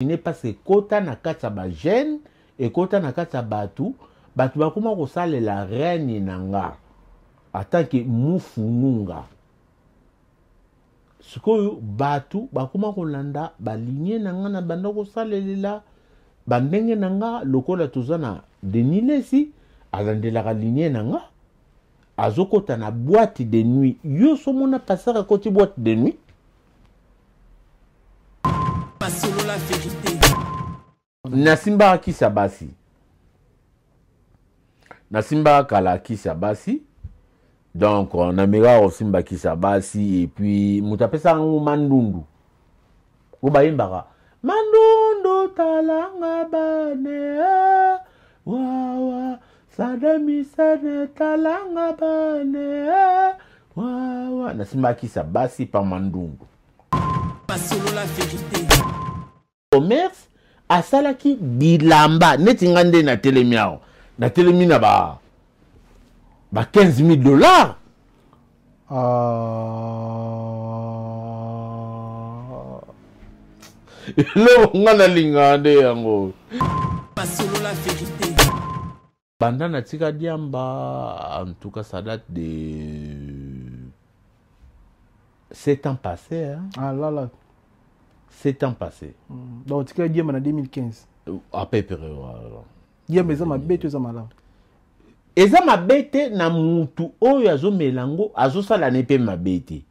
imaginer parce que ekota na kati ya ba gene ekota na kati ya bato bato bakoma kosalela règne na nga atanke mufununga sikoyo bato bakoma kolanda balinie na nga na banda kosalelela bandenge na nga lokola toza na denis lesi alandelaka linie na nga azokota na boite de nuit yo somona pasaka koti boite de nuit nasimbaka kisi ya basi nasimbaka kala kisi ya basi donc namekaka kosimba kisi ya basi epuis moto apesaka ngo mandundu oyo bayembaka mandundu talanga bane wawa Sadami sane talanga bane eh, wawa nasimbakisa basi pa mandungu masolola verite commerce asalaki bilamba neti nga nde natelemi awa natelemi na ba ba 15 000 dollars eloko nga nalingaka nde yango basolola verite banda na tika diamba en tout cas ça date de 7 ans passé hein? ah là là 7 ans passé mm. donc tika diamba na 2015 à peu près voilà. diable eza mabe to eza malamu eza mabe te na mutu oyo azomela yango azosala ne mpe mabe te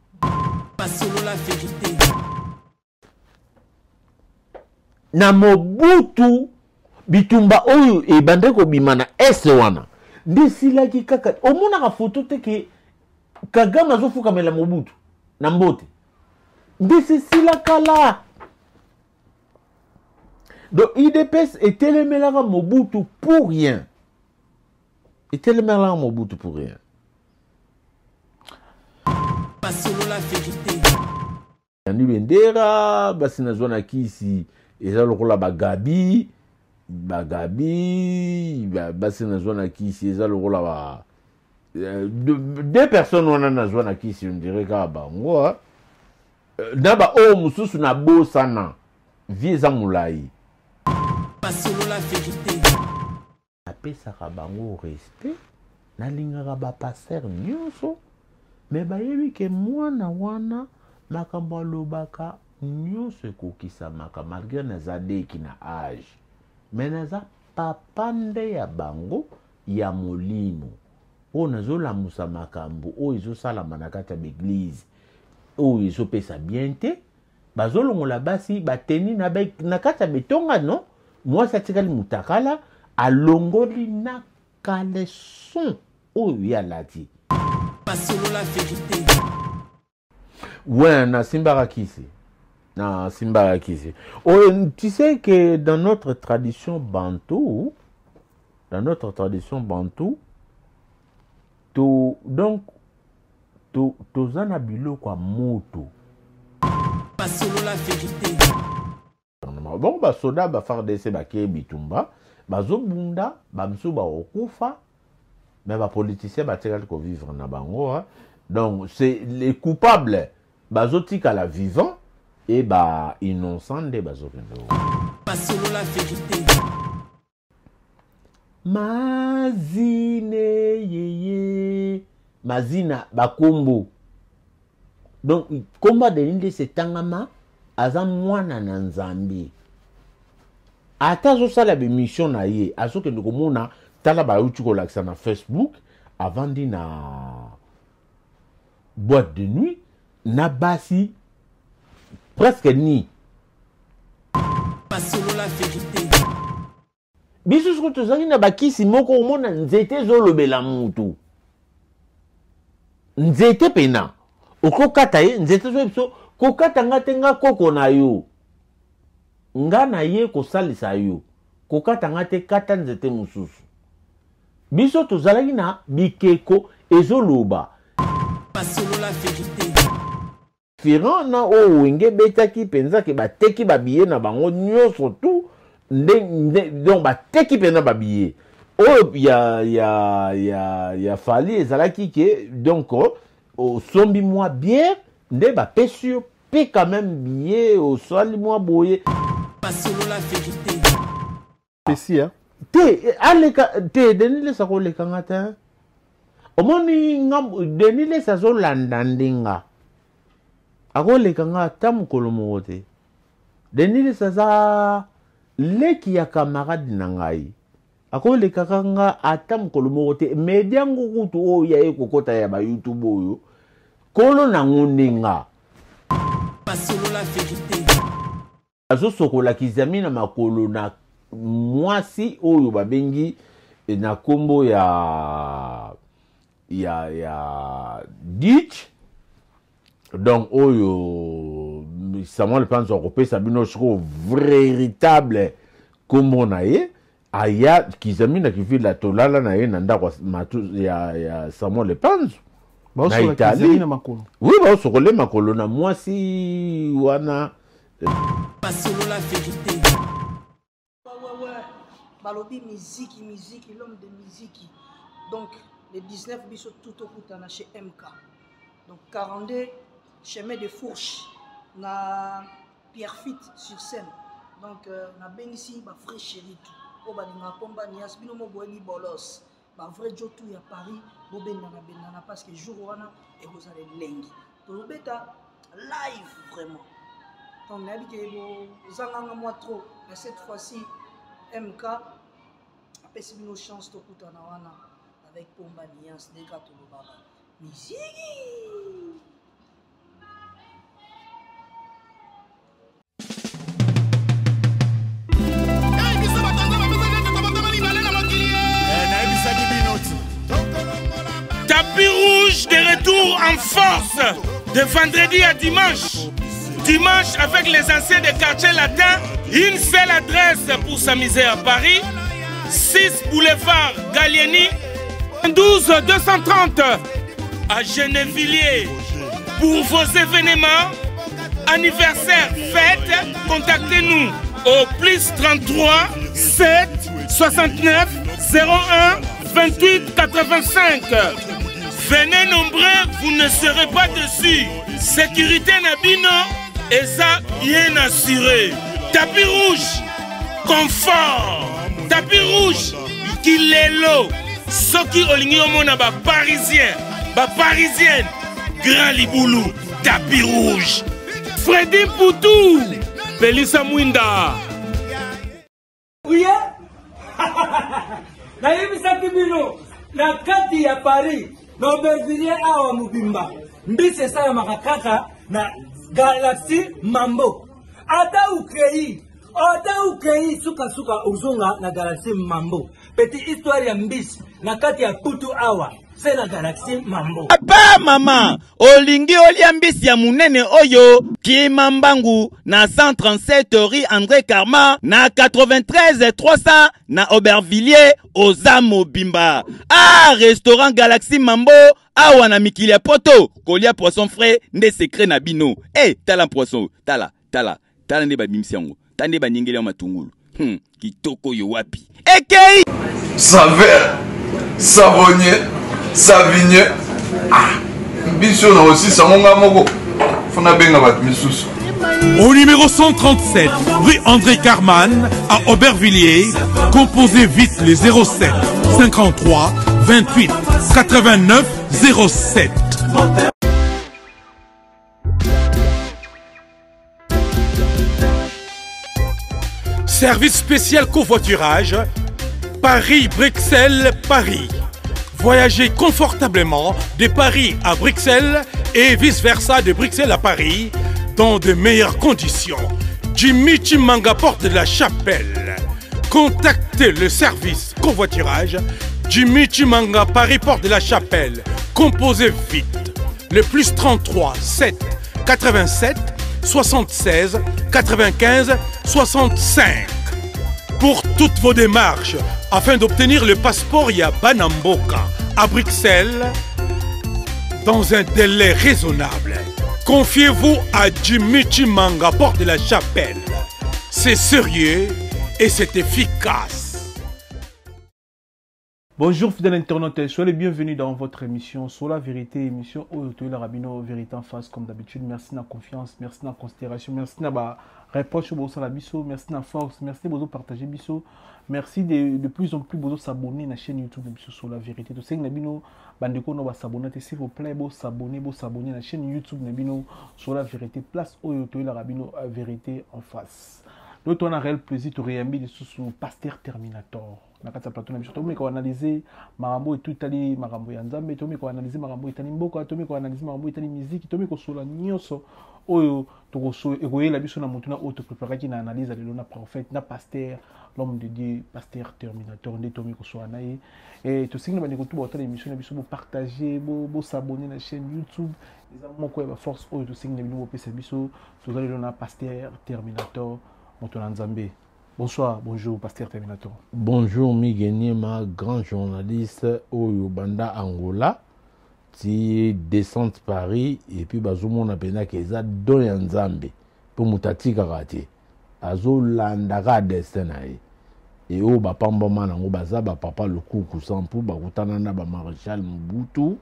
basolola verite na mobutu bitumba oyo ebandaki kobima na est wana nde esilaki kaka omonaka foto te ke kagame azofukamela mobutu na mbote nde sesila kala donc udps etelemelaka mobutu pour rien etelemelaka mobutu pour rien basolola verité yandi bendera basi nazwa na kisi eza lokola bagabi bagabi basi nazwa na kisi eza lokola ba euh, deux personnes wana nazwa na kisi ondire kaka bango Euh, na ba oyo mosusu na bosana vie eza molai basolola verite napesaka bango respect nalingaka bapaster nyonso me bayebi ke mwana wana makambo alobaka nyonso ekokisamaka malgre naza deki na age me naza papa nde ya bango ya molimo oyo nazolamusa makambo oyo ezosalama na kati ya baeglize oyo ezopesa bien te bazolongola basi bateni na, be, na kati ya betonga no mwasi atikali mutakala alongoli na kaleson oyo ye alati basolola verite wen nasimbaka kisi nasimbaka kisi oyo oh, tu sais que dans notre tradition bantou dans notre tradition bantou to donc to toza na biloko ya moto basolola verite bango basoda ba fardc bakei bitumba bazobunda bamisusu bakokufa me bapoliticien batikali kovivre na bango hein. donc c'est les coupables bazotikala vivant e ba innocent nde bazokende basolola verite mazine yeye mazina bakombo donc nkombo ya denis ndesi etangama aza mwana na nzambe ata azosala bemission na ye azokende komona tala bayuti kolakisa na facebook avandi na boîte de nuit na basi presque ni basolola verite biso soki tozalaki na bakisi moko omona nzete ezolobela mutu nzete mpena okokata ye nzete ezoye biso kokata nga te nga koko na yo nga na ye kosalisa yo kokata nga te kata nzete mosusu biso tozalaki na bikeko ezoloba basolola verite Ferrand na oyo wenge ebetaki mpenza ke bateki babiye na bango nyonso tu nde, nde, donc bateki mpenza babiye oyo ya, ya, ya, ya fali ezalaki ke donc osombi mwa biere nde bapesi yo mpe quand même biye osali mwa boye masolo la verite pesi ya te aleka te denis les akoleka nga te omoni nga denis les azolanda nde nga akoleka nga ata mokolo moko te denis les aza leki ya kamarade na ngai akolekaka nga ata mokolo moko te media ngo kutu oyo ya ye kokota ya bayoutube oyo kolo nango nde nga masolo la verite azosokola kizami na makolo na mwasi oyo babengi eh, na kombo ya ya ya ditch donc oyo samuel panzo akopesa bino sikoyo véritable kombo na ye aya kizami na kivila tolala na ye na ndako ya matu ya, ya samuel epanzu na baosola kizami italie na makolo wi baosokole makolo na mwasi wana basolola verite wewe balobi miziki miziki l'homme de miziki donc le 19 biso tout tokutana chez mk donc 42 chemin de fourche na Pierfit sur scène donc euh, nabengisi ba vrai chéri tout oyo balingaka komba nias bino mo boyebi bolos ba vrai jo tout ya paris bobendana bendana parce que jour wana ekozala elengi tozobeta live vraiment donc nayebi ke bozanganga mwa trop mais cette fois-ci mk apesi bino chance tokutana wana avec pomba nias ndeka tolobaka miziki tapis rouge de retour en force de vendredi à dimanche. Dimanche, avec les anciens des quartiers latins, une seule adresse pour sa misère à Paris, 6 boulevard Gallieni, 12 230 à Genevilliers. Pour vos événements, anniversaire, fête, contactez-nous au plus 33 7 69 01 28 85. Venez nombreux, vous ne serez pas dessus. Sécurité Nabino eza bien assuré tapis rouge confort tapis rouge kilelo soki olingi omona baparisien ba parisienne grand libulu tapi rouge fredi mputu pelisa mwinda uye nayebisaki bino na kati ya paris na aubervillier awa mobimba mbisi esalamaka kaka na galaxie mambo ata ukei ata ukei sukasuka ozonga na galaxie mambo Petit histoire ya mbisi na kati ya putu awa se na galaxie mambo. Papa mama, olingi olia mbisi ya munene oyo kima mbangu na 137 rue André Karma na 93 300 na Aubervilliers oza mobimba. Ah, restaurant Galaxie Mambo awa na mikili ya poto kolia poisson frais nde secret na bino. Eh, hey, tala poisson, tala, tala. Tala nde babimisi yango. Tala nde baniengeli yango matungulu. Hmm, kitoko yo wapi? Ekei! Saveur, savonnier, savigne. Ah, biso na aussi sango nga moko. Fona benga bat misusu. Au numéro 137, rue André Carman, à Aubervilliers, composez vite les 07 53 28 89 07. Service spécial covoiturage, Paris-Bruxelles-Paris. paris bruxelles paris Voyagez confortablement de Paris à Bruxelles et vice-versa de Bruxelles à Paris dans de meilleures conditions. Jimmy Chimanga porte de la chapelle. Contactez le service convoiturage Jimmy Chimanga Paris porte de la chapelle. Composez vite le plus 33 7 87 76 95 65 pour toutes vos démarches afin d'obtenir le passeport Yabanamboka à Bruxelles dans un délai raisonnable. Confiez-vous à Jimmy Manga, porte de la chapelle. C'est sérieux et c'est efficace. Bonjour fidèle internaute, soyez les bienvenus dans votre émission sur la vérité, émission Oyoto la Rabino, vérité en face comme d'habitude. Merci na confiance, merci na considération, merci na ba reproche au la biso, merci na force, merci de partager biso, merci de, de plus en plus de s'abonner à la chaîne YouTube de biso sur la vérité. Tout ça na bino bandeko no ba s'abonner s'il vous plaît, bo s'abonner, bo s'abonner à la chaîne YouTube na bino sur la vérité, place Oyoto la Rabino, vérité en face. L'autre on a réel plaisir de réambi sous Pasteur Terminator. na kati ya plateau na biso tokomi koanalyse makambo oyo etutali makambo ya nzambe tokomi koanalyse makambo oyo etali mboka tokomi koanalyse makambo oyo etali miziki tokomi kosola nyonso oyo ekoyela biso na motuna oyo topreparaki na analyse ya lelo na prophète na pasteur l'homme de dieu pasteur terminator nde tokomi kosola na ye eh, tosengi na bandeko tu baotala émission na biso bopartage bosabonne na chaîne youtube eza moko ya baforce oyo tosengi na bino bopesa biso toza lelo na pasteur terminator moto na nzambe Bonsoir, bonjour Pasteur Terminator. Bonjour Miguel ma grand journaliste Oyo Banda Angola. ti descente paris epuis bazomona mpenza ke eza don ya nzambe mpo moto atikaka te azolanda kaka destin na ye e oyo bapambwama nango baza bapapa lokuku sampu bakutana na bamaréchal mobutu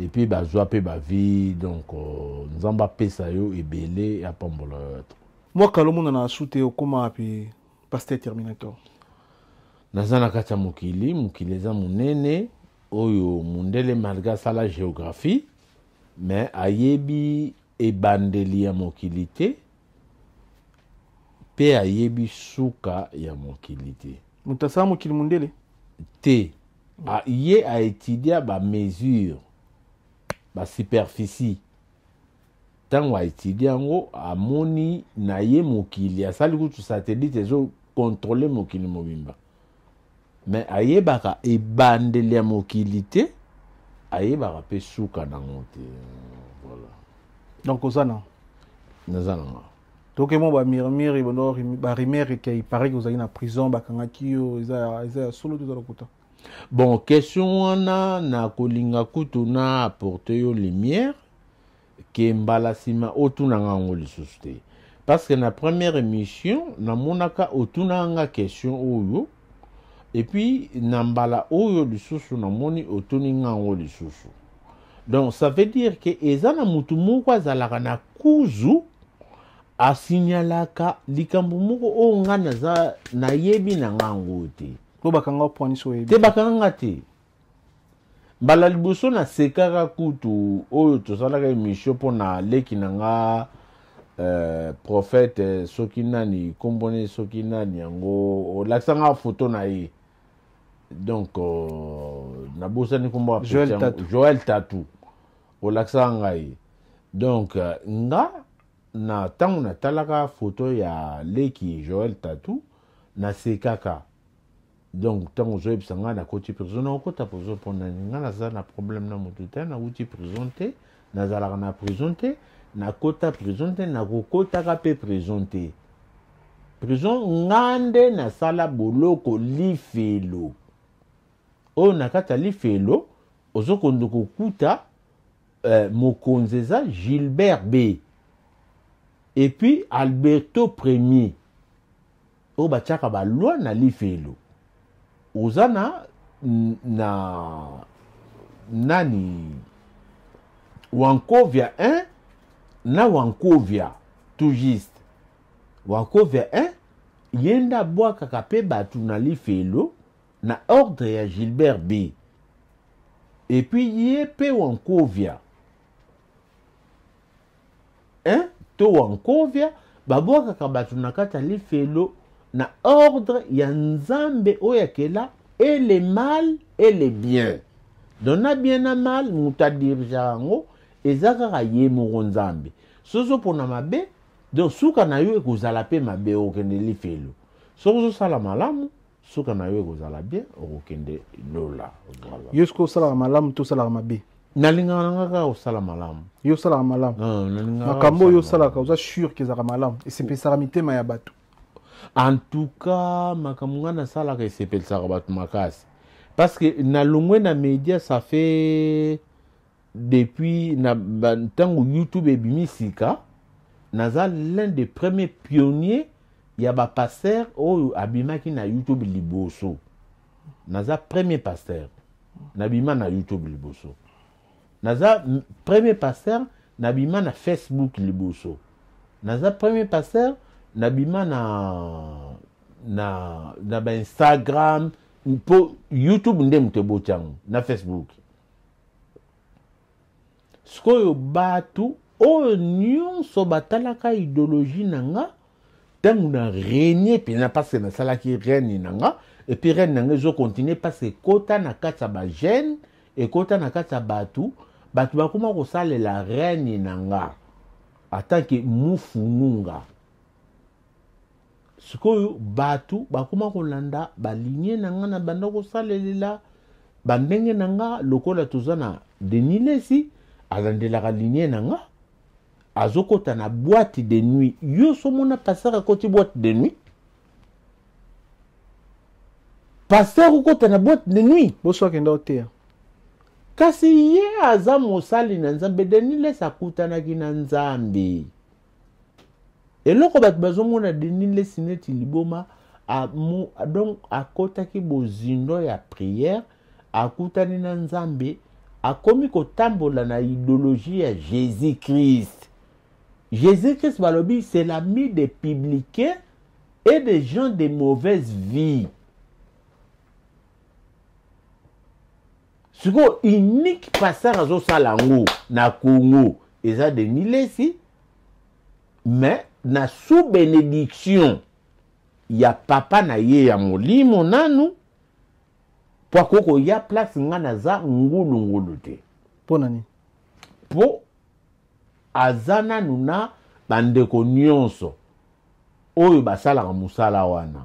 epuis bazwa mpe bavie donc euh, nzambe apesa yo ebele apambola yo ya trop Moi kalo mona na sute okoma wapi Pasteur Terminator. Naza na kati ya mokili, mokili eza monene oyo mundele malgré asala géographie mais ayebi ebandeli ya mokili te mpe ayebi suka ya mokili te moto asala mokili mondele te a, ye aetudia bamesure basuperficie ntango aetidie yango amoni na ye mokili asali kutu satellite ezokontrole mokili mobimba me ayebaka ebandeli ya mokili te ayebaka mpe suka nango te voilà donc oza na naza nanga toke mwa bamurmure barumeur ke iparait ozali na prison bakangaki yo eza ya solo te eza lokuta bon question wana nakolinga kutu na apporte yo lumière ke mbala nsima otunanga yango lisusu te parce que na première émission namonaka otunaka nga question oyo epuis na mbala oyo lisusu namoni otuni nga yango lisusu donc ça veut dire ke eza na motu moko azalaka na kuzu asignalaka likambo moko oyo nga naza nayebi na nga yango te po bakanga opwani so oyebi te bakanga te mbala liboso nasekaka kutu oyo tosalaka emission mpo na leki na nga euh, prophète soki nani nkombo ne soki nani yango olakisa nga foto na ye donc euh, nabosani nkombo joel tatu olakisaka ngai donc euh, nga na ntango natalaka foto ya leki joel tatu nasekaka donc ntango ozoyebisa ngai nakoti prison nakokota prison mpo nani ngai naza na problème na motu te nauti prison te nazalaka na prison te nakota prison te nakokotaka mpe prison te prison ngai nde nasala boloko lifelo oyo na kati ya lifelo ozokondo kokuta euh, mokonzi eza gilbert b epuis alberto premier oyo batiaka balwa na lifelo oza na na nani wankovia 1 na wankovia tout juste wankovia 1 ye nde abwakaka mpe bato na lifelo Na ordre ya Gilbert B. Et puis ye pe Wankovia. Hein? To Wankovia babwakaka bato na kati ya lifelo na ordre ya Nzambe oyo akela et le mal et le bien. Donc na bien na mal moto adirigeaka yango eza kaka ye moko Nzambe. Soki ozopona mabe donc suka na yo ekozala pe mabe okende lifelo. Soki ozosala malamu suka na yo ekozala bien okokende lola voilà. yo soki osalaka malamu to osalaka mabe nalingaka na nga kaka osala malamu yo osalaka malamu Non, nalingaka kaka makambo oyo osala osalaka oza sure ke ezalaka malamu esepesaka mitema ya bato malamu. en tout cas makambo ngai nasalaka esepelisaka bato makasi parce que nalongwe na media ça fait depuis na ntango youtube ebimi sika naza l'un des premiers pionniers ya bapasteur oyo abimaki na youtube liboso naza premier pasteur nabima na youtube liboso naza premier pasteur nabima na facebook liboso naza premier pasteur nabima na na na bainstagram mpo youtube nde moto eboti yango na facebook sikoyo bato oyo nyonso batalaka ideologie na nga ntango na renie mpenza parce que nasalaki rene na nga epuis rene na nga ezokontinue parce que ekota na kati ya bagene ekota na kati ya bato bato bakoma kosalela rene na nga atanke mufununga sikoyo bato bakoma kolanda balinie na nga na banda kosalelela bandenge na nga lokola toza na denis lesi alandelaka linie na nga azokota na boite de nuit yo somona pasteur akoti boite de nuit pasteur okota na boite de nuit boso akenda oteya kasi ye aza mosali na nzambe denis lesi akutanaki na nzambe eloko bato bazomona denis lesi neti liboma amu, donc akotaki bozindo ya prière akutani na nzambe akomi kotambola na idéologie ya jésus christ jésus christ balobi c'est l'ami des publicains et des gens de mauvaise vie sikoyo unique pasteur azosala yango na congo eza deni lesi mais na sous benediction ya papa na ye ya molimo nanu mpo akoki koya place ngai naza ngulungulu te mpo na nini mpo aza nanu na bandeko nyonso oyo basalaka mosala wana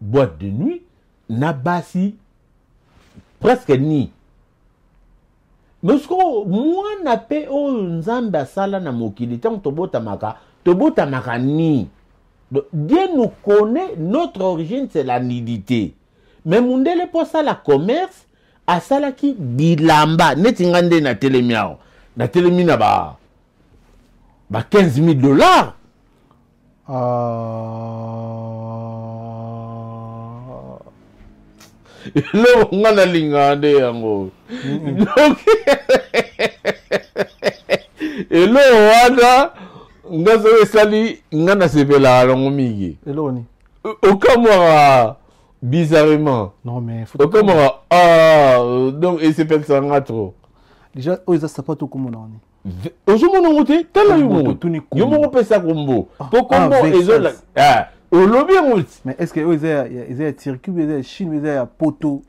boîte de nuit na basi presque ni mais sikoyo mwana mpe oyo nzambe asala na mokili ntango tobotamaka tobotamaka ni dieu nous connaît notre origine c'est la nudité mais mundele mpo asala commerce asalaki bilamba neti nga nde natelemi awa natelemi na ba ba 15 000 dollars eloko nga nalingaka nde yango donc eloko wana nga soki esali nga nasepelaka nango mingi eloko nini okamwaka bizarrement non mais okamwaka ah, donc esepelisa nga trop déjà oyo eza sapato okomona wani ozomona yango te tala yo moko yo moko pesa kombo ah, po kombo ah, ezola ah, olobi yango ti mais est ce que oyo eza ya turquie oyo eza ya chine oyo eza ya poto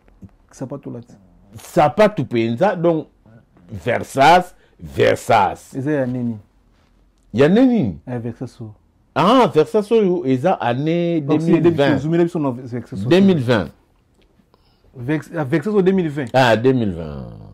sapato olati sapato mpenza donc versas versas eza ya nini ya nde nini eh, versas oyo ah versas oyo eza année 2020 2020 versas oyo 2020 ah 2020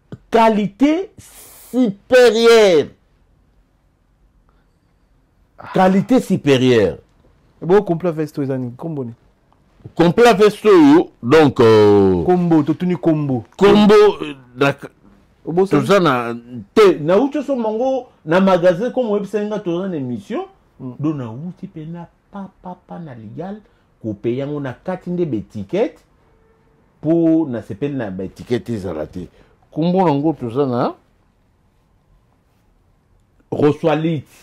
qualité supérieure qualité supérieure bo complet vesto eza nini kombo nini complet vesto oyo donc euh, kombo totuni kombo kombo euh, toza na te nauti osomba yango na magasin komo oyebisaki nga toza na émission mm. do nauti mpe na papapa na legal kope yango na kati nde betikete mpo nasepeli na baetikete ezala te nkombo nango toza na rosoalite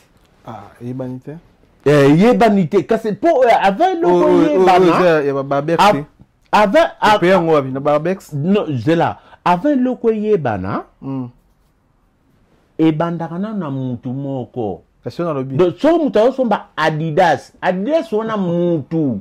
ah, eyebani te eyebani eh, te kasi mpo eh, avant eloko eyebana avant yango wapi na barbex non zela avant eloko eyebana hmm. ebandaka nano na mutu moko soki moto azosomba adidas adidas wana mutu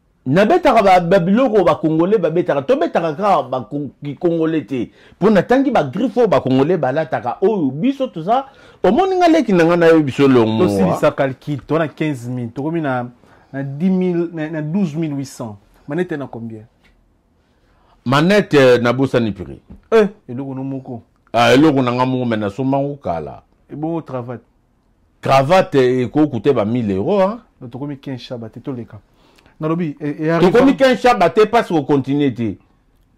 nabetaka ba, ba biloko bakongole babetaka tobetaka kaka bakongole te mpo natangi bagriffe oyo bakongole balataka oyo biso toza omoni nga leki na ngai nayo biso longosilisaka likide to na 15 000 tokomi na, na, 10 000, na, na 12 800 manete na combien manete euh, nabosani prix eh, eloko no moko ah, eloko na ngai moko me nasombango kala ebongo travate cravate ekoki kuta ba 1000 euro hein? donc tokomi ken shaba te toleka nalobi e, e tokomi ken shaba te mpasi kocontinue te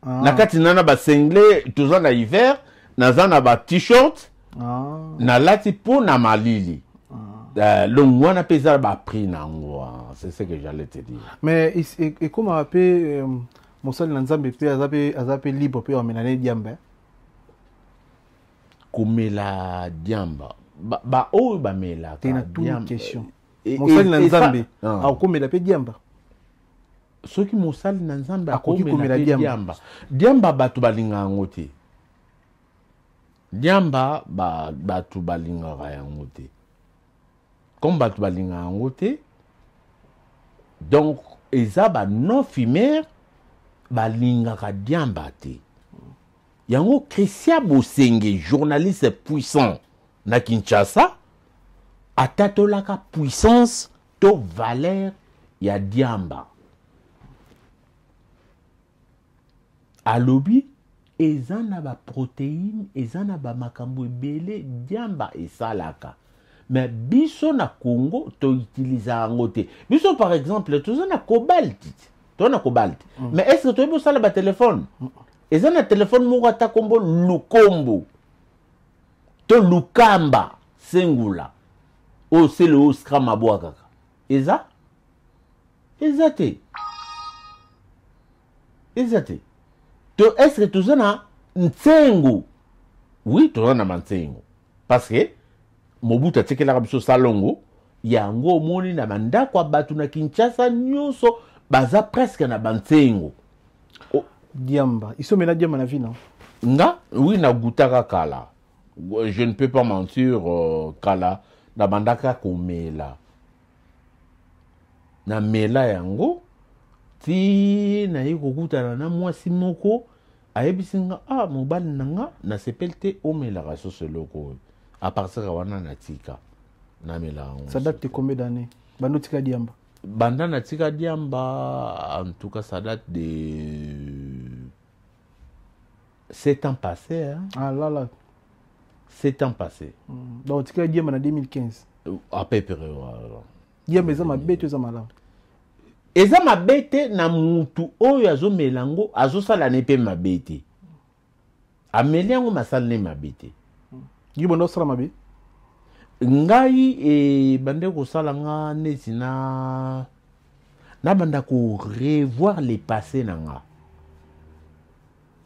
ah. na kati nana basengle toza na hiver naza na ba t-shirt ah. nalati mpo na malili ah. euh, donc wana mpe eza baprix na yango c'est ce que j'allais te dire mais ekomaka mpe euh, mosali na nzambe mpe aza mpe libre mpe wamela na ye diambe komela diamba baoyo ba bamelaka te na tuna question eh, mosali na nzambe akokomela mpe diamba soki mosali na nzambe akoki komela diamba diamba bato balinga yango te diamba bato balingaka yango te comme bato balinga yango te donc eza ba non fumeur balingaka diamba te yango christian bosenge journaliste puissant na kinshasa atatolaka puissance to valeur ya diamba alobi eza na baproteine eza na bamakambo ebele diamba esalaka me biso na congo toutiliza yango te biso par exemple toza na cobalt toza na cobalt mm. mais est ce que toyebi osala batelefone mm. eza na telefone moko ata nkombo lukombo to lukamba sengula oyo sele oyo scram abwakaka eza eza te eza te to eske toza na nsengo wi toza na bansengo parce que Mobutu atikelaka biso salongo yango omoni na bandako ya bato na Kinshasa nyonso baza presque na bansengo o... diamba isomela diamba na vino nga oui na gutaka kala je ne peux pas mentir euh, kala na bandaka komela na mela yango ti naye kokutana na mwasi moko Ayebisi nga ah mobali na nga nasepeli te omelaka soso eloko oyo. A partir ya wana natika namelaka yango. Ça date de combien d'années? Bando tika diamba. Banda na tika diamba en tout cas ça date de 7 ans passés hein. Ah là là. 7 ans passés. Mm. Donc tika diamba na 2015. Euh, à peu près voilà. diamba eza mabe to eza malamu eza mabe te na mutu oyo azomela yango azosala ne mpe mabe te ameli yango masala ne mabe te yo banda osala mabe ngai ebande eh, kosala nga neti na nabanda korevoir le passé na nga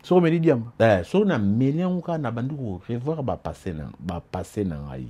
soki omeli diamba eh, soki nameli yango kaka nabandi korevoir bapasse na ngai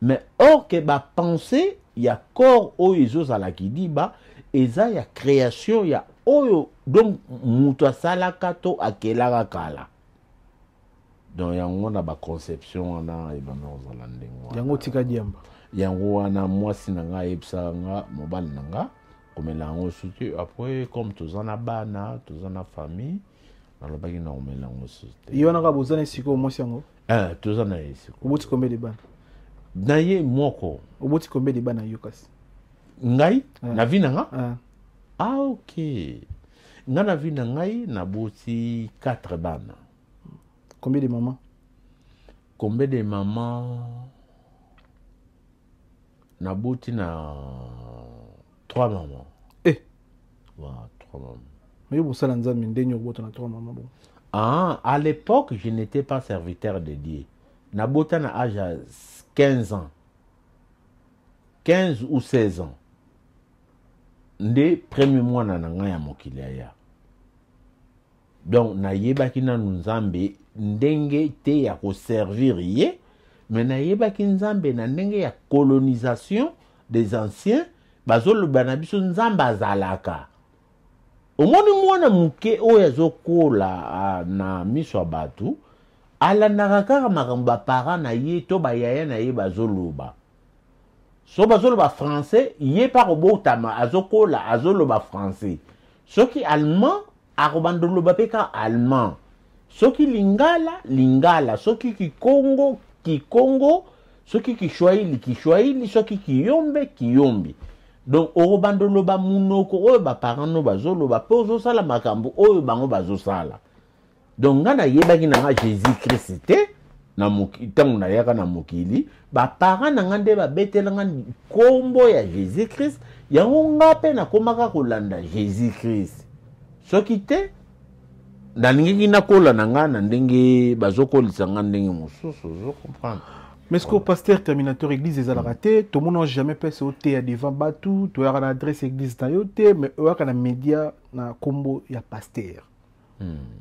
Mais or que ba pensee ya corps oyo ezozala kidiba eza ya creation ya oyo donc mutu asalaka to akelaka kala donc yango na ba conception wana ebanda kozala ndenge wana yango tika diamba yango wana mwasi na ngai ayebisaka nga mobali na nga komela yango suki après comme toza na bana toza na famille nalobaki na omeli yango mosusu te ye wana kaka boza na ye sikoyo mwasi yango eh, toza na ye sikoyo oboti kombe de bana na ye moko oboti kombe de bana yo kasi ngai ah. na vi na nga ah. ah ok nga na vi na ngai naboti 4 bana kombe de mama kombe de mama naboti na trois maman eh. wow, trois maman oyebi kosala nzambe ndenge okobota na trois maman bo ah, à l'époque je n'étais pas serviteur de dieu nabota na age ya 15 ans 15 ou 16 ans nde premier mwana na ngai ya mokili aya donc nayebaki nanu nzambe ndenge te ya koservir ye me nayebaki nzambe na ndenge ya colonisation des anciens bazoloba na biso nzambe azalaka omoni mwana moke oyo azokola ah, na miso ya bato alandaka kaka makambo baparent na ye to bayaya na ye bazoloba so bazoloba français ye mpe akobotama azokola azoloba français soki allemand akobanda oloba mpe ka allemand soki lingala lingala soki kikongo kikongo soki kishwahili kishwahili soki kiyombe kiyombi donc okobanda oloba monoko oyo baparent no bazoloba mpe ozosala makambo oyo bango bazosala donc ngai nayebaki na ngai jésus christ te ntango nayaka na mokili baparent na ngai nde babetela ngai nkombo ya jésus christ yango ngai mpe nakomaka kolanda jésus christ soki te nalingaki nakola na ngai na ndenge bazokolisa ngai ndenge mosusu ozo comprendre mais ce que pasteur terminateur église ezalaka te tomonaka jamais pese oteya devant bato toyaka na adresse église na yo te mais oyaka na média na nkombo ya pasteur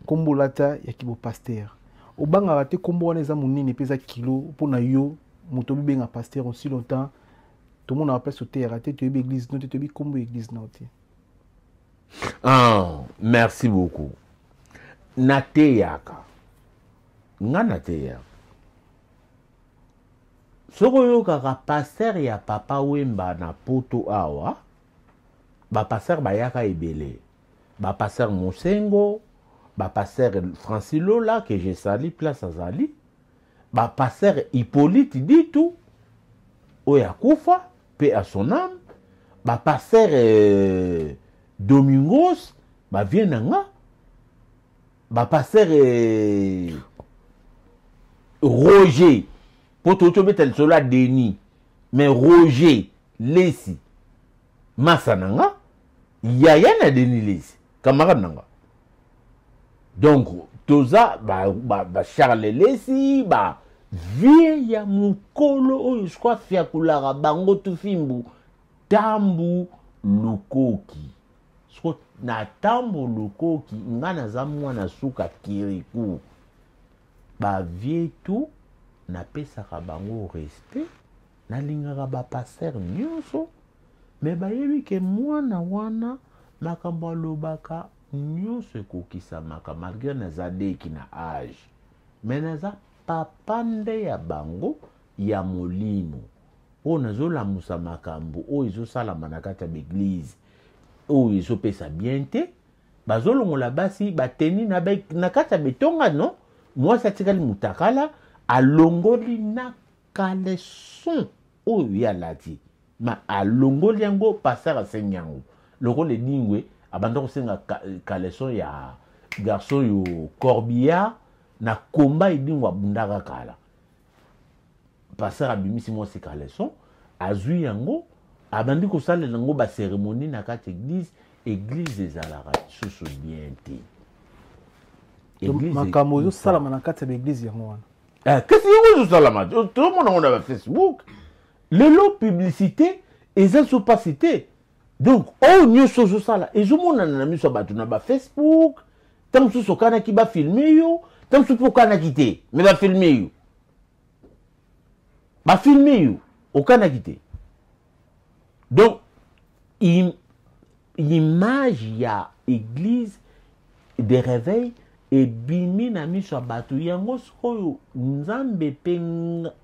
nkombo olata ya kibopaster obangaka te nkombo wana eza monene mpe eza kilo mpo na yo moto obibenga paster aussi longtemps tomonaka place oteyaka te toyebi église no te toyebi nkombo ya église nao te ah, merci beaucoup nateyaka nga nateyaka soki oyokaka paster ya papa wemba na poto awa bapaster bayaka ebele ba pasteur mosengo ba pasteur francis lola que je sali place azali ba pasteur hippolyte ditu oyo akufa pe à son âme ba pasteur euh, domingos ba vie na nga ba pasteur euh, roger po toyotobeta lisolo ya denis mais roger lesi masa na nga yaya na denilese camarade na nga donc toza bacharle ba, ba, ba lesi ba vie ya mokolo oyo sikoyo afiakolaka bango tufimbu tambu lukoki siko na tambu lukoki ngai naza mwana suka kiriku bavie tu napesaka bango respect nalingaka ba pasteur nyonso me bayebi ke mwana wana makambo alobaka nyonso ekokisamaka malgre naza deki na age me naza papa nde ya bango ya molimo oyo nazolamusa makambo oyo ezosalama na kati ya baeglize oyo ezopesa bien te bazolongola basi bateni na, na kati ya betonga no mwasi atikali mutakala alongoli na Caleçon oyo ye alati ma alongoli yango pasteur asengi yango lokola edingwe abanda kosenga caleçon ya garçon oyo corbillard na komba edingwe abundaka kala pasteur abimisi mwasi caleçon azwi yango abandi kosalela yango baceremonie na kati eglise eglise ezalaka lisusu bien te makambo ezosalama na kati ya baeglise yango wana Eh, kasi yango ezosalama tozomona yango na bafacebook lelo publicité eza so mpasi te donc oyo nyonso ozosala ezomonana na miso ya bato na bafacebook ntango mosusu okanaki bafilme yo ntango mosusu mpe okanaki te me bafilme yo bafilme yo okanaki te donc im, image ya église de réveil ebimi na miso ya bato yango sikoyo nzambe mpe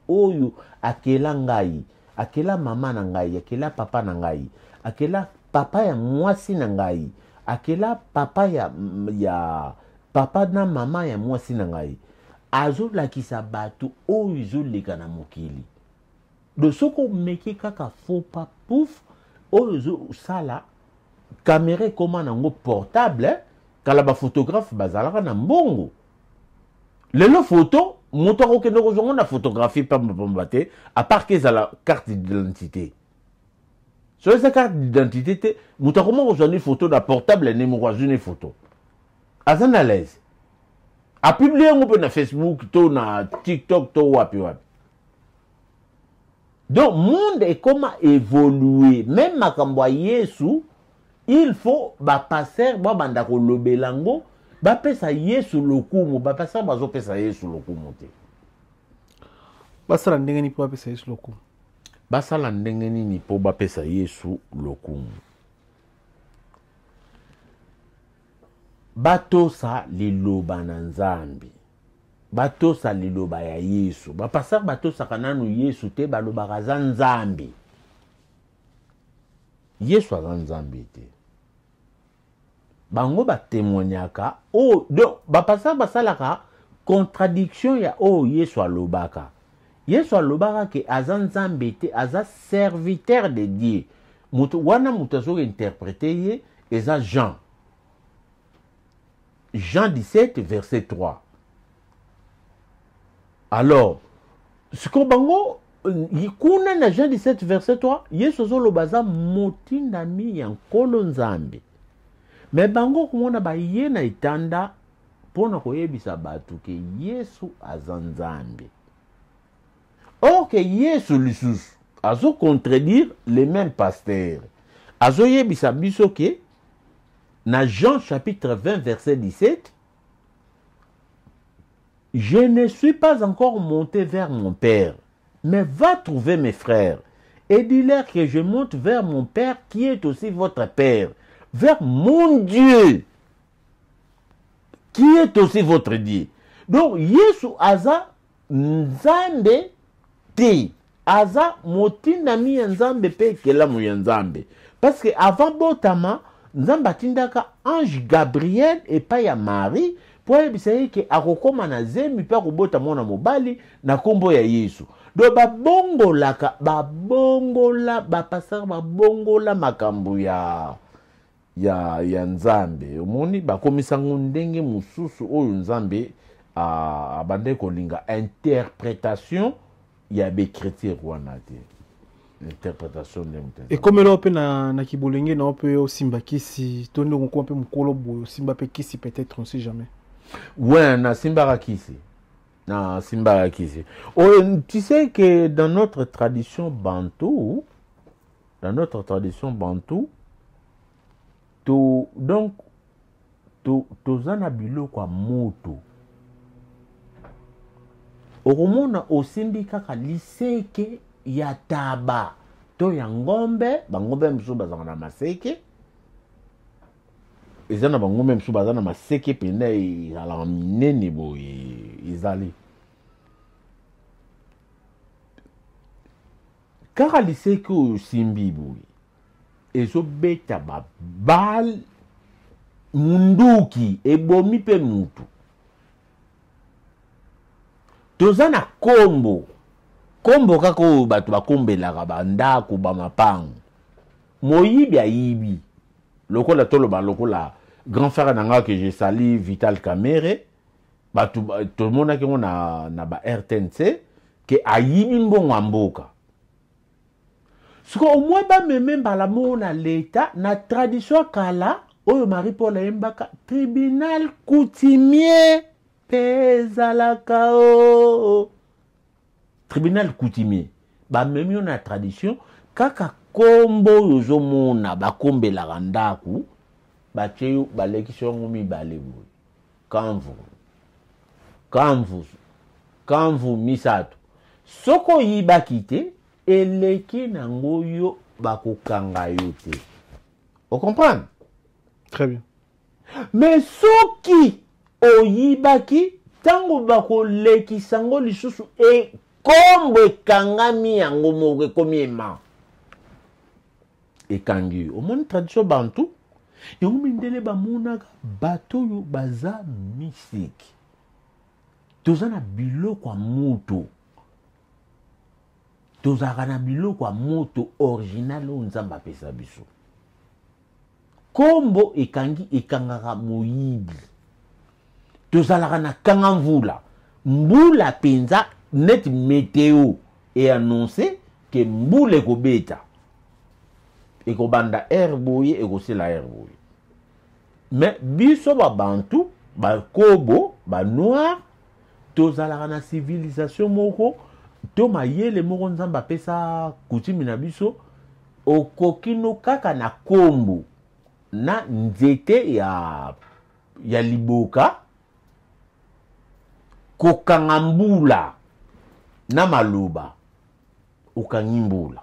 oyo akela ngai akela mama na ngai akela papa na ngai akela papa ya mwasi na ngai akela papa ya, ya papa na mama ya mwasi na ngai azolakisa bato oyo ezoleka na mokili donc soki omeki kaka faux pas pouf oyo ozosala kamera ekoma nango portable eh? kala baphotographe bazalaka na mbongo lelo foto moto akokende kozwa ngo na photographie pambapamba te apart ke ezala carte d'identité soki eza carte d'identité te moto akoma kozwa ni foto na portable ne moko azwi ni foto aza na laise apiblie yango mpe na facebook to na tiktok to wapi wapi donc monde ekoma evolue meme makambo ya yesu il faut bapastere babanda kolobela yango bapesa yesu lokumu bapastere bazopesa yesu lokumu te basala ndenge nini mpo bapesa yesu lokumu basala ndenge nini mpo bapesa yesu lokumu batosa liloba na nzambe batosa liloba ya yesu bapastere batosaka nanu yesu te balobaka aza nzambe yesu aza nzambe te bango batemonyaka oyo oh, donc bapastere basalaka contradiction ya oyo oh, yesu alobaka yesu alobaka ke aza nzambe te aza serviteur de dieu moto wana moto azoki interprete ye eza jean Jean 17 verset 3. Alors, sikoyo bango euh, kuna na Jean 17 verset 3, Yesu azoloba aza motindami ya Nkolo Nzambe. Me bango komona baye na etanda mpo na koyebisa bato ke Yesu aza Nzambe. Or ke Yesu lisusu azo contredire le même pasteur azoyebisa biso ke na jean chapitre 20 verset 17 je ne suis pas encore monté vers mon père mais va trouver mes frères et dis-leur que je monte vers mon père qui est aussi votre père vers mon dieu qui est aussi votre dieu donc yesu aza nzambe te aza motindami ya nzambe mpe ekelamu ya nzambe parceke avant botama nzambe atindaka ange gabriel epai ya marie mpo ayebisa ye ke akokoma na zemi mpe akobota mwana mobali na nkombo ya yesu do babongolaka babongola bapasaka babongola makambo ya ya, ya Nzambe. Omoni, bakomisa yango ndenge mosusu oyo Nzambe abandaki kolinga interpretation ya becriture wana te interpretation nde moto ekomeli yo mpe na, na kibolenge na yo mpe osimba kisi to ndenge okoma mpe mokolo boye osimba mpe kisi peut-être on sait jamais we nasimbaka kisi nasimbaka kisi oyo tu sais que dans notre tradition bantou dans notre tradition bantou to donc to toza na biloko ya moto okomona osimbi kaka liseke ya taba to ya ngombe bangombe mosusu bazalaka na maseke eza na bangombe mosusu baza na maseke mpenza ezalaka minene boye ezali Kaka liseki oyo osimbi boye ezobeta babale munduki ebomi mpe mutu toza na kombo kombo kaka oyo bato bakombelaka bandako bamapango moyibi ayibi lokola toloba lokola grand frère na ngai que je sali vital kamere bato tomonaki yango na, na ba rtnc ke ayibi mbongo ya mboka sikoyo omoi bameme mbala moko na leta na tradition ya kala oyo marie paul ayembaka tribunal coutumier mpe ezalaka o tribunal coutumier bamemi yo na tradition kaka nkombo oyo ozomona bakombelaka ndako batye yo balekisi yango mibale boye kanvu kanvu kanvu misato soki oyibaki te eleki nango yo bakokanga yo te ocomprendre très bien mais soki oyibaki ntango bakolekisa yango lisusu ekombo ekangami yango moko ekomi ema ekangi yo omoni tradition bantu yango mindele bamonaka bato oyo baza mistiki toza na biloko ya moto tozalaka na biloko ya moto original oyo nzambe apesa biso nkombo ekangi ekangaka moyibi tozalaka na kanga mvula mbula mpenza neti meteo e annonce ke mbula ekobeta ekobanda ere boye ekosila ere boye me biso babantu bakobo banoir tozalaka na civilisation moko to mayele moko nzambe apesa kutimi na biso okoki no kaka na kombo na nzete ya, ya liboka kokanga mbula na maloba okangi mbula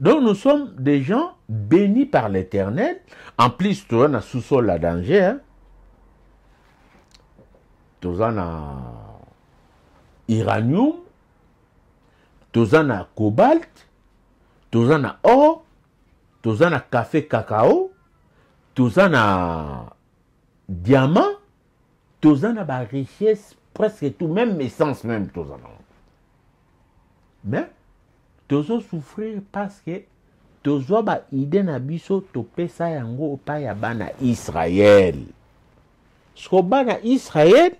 donc nous sommes des gens bénis par l'éternel en plus toza na sous-sol ya danger hein? toza na iranium toza na cobalt toza na or toza na cafe cacao toza na diamant toza na ba richesse presque tout même essence même toza na mais tozo souffrir parce que tozwa ba idée na biso topesa yango epai ya bana israel siko bana israel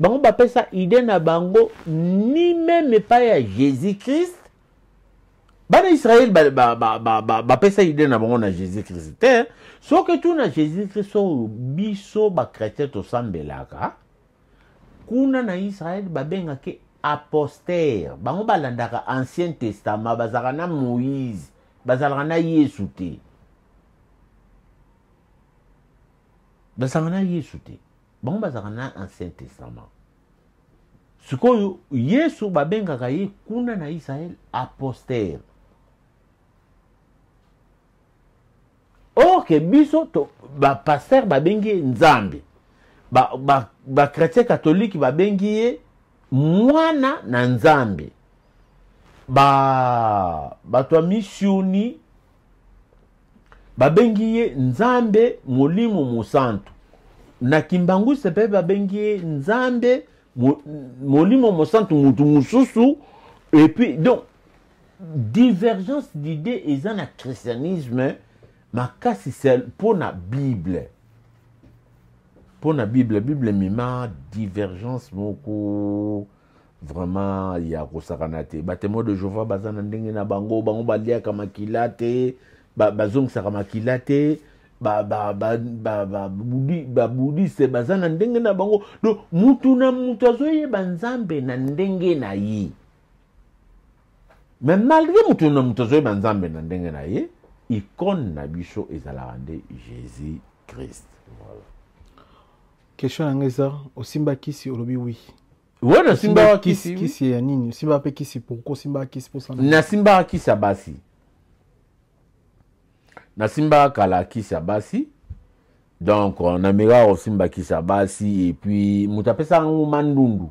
bango bapesa idée na bango ni meme epai ya jésus christ bana israele bapesa ba, ba, ba, ba, bapesa ide na bango na jésus krist te soki tu na jésus krist oyo biso bakretien tosambelaka kuna na israele babengaki apostere bango balandaka ancien testament bazalaka na moïse bazalaka na yesu te bazalaka na yesu te bango bazalaka na ancien testament sikoyo yesu babengaka ye kuna na israele apostere orke biso bapastere babengi ye nzambe bakretien ba, ba katolike babengi ye mwana na nzambe bato ba ya misioni babengi ye nzambe molimo mosantu na kimbanguiste mpe babengi ye nzambe molimo mosantu motu mosusu epuis donc divergence d'idée eza na christianisme makasi se mpo na bible mpo na bible bible emema divergence moko vraiment ya kosakana te batemoin de jehova baza na ndenge na bango bango baliaka makila te bazongisaka makila te babudiste baza na ndenge na bango do mutu na mutu azoyeba nzambe na ndenge na ye me malgre mutu na mutu azoyeba nzambe na ndenge na ye ikone na biso ezalaka nde jésus christ voilà. question na nga eza osimba kisi olobi wi wana osimbaka kisi kisi ya nini osimbaka mpe kisi pourkoi osimbaka kisi mposana nasimbaka kisi ya basi nasimbaka kala kisi ya basi donc namekaka kosimba kisi ya basi epuis moto apesaka ngo mandundu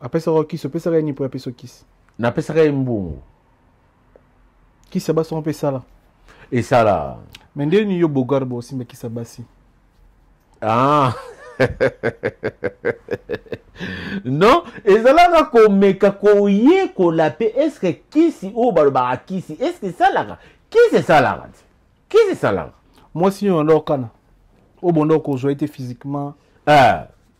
apesaka yo kisi opesaka ye nini mpo apesa kisi napesaka ye mbongo kisi ya basi yango mpe esala esala me nde nini yo bogar bosimba kisi ya basi ah. non ezalaka komeka koyekola mpe eske kisi oyo balobaka kisi eske esalaka kisi esalaka te kisi esalaka mwasi oyo anda okana oyo bonda okozwa ye te physiquement ah.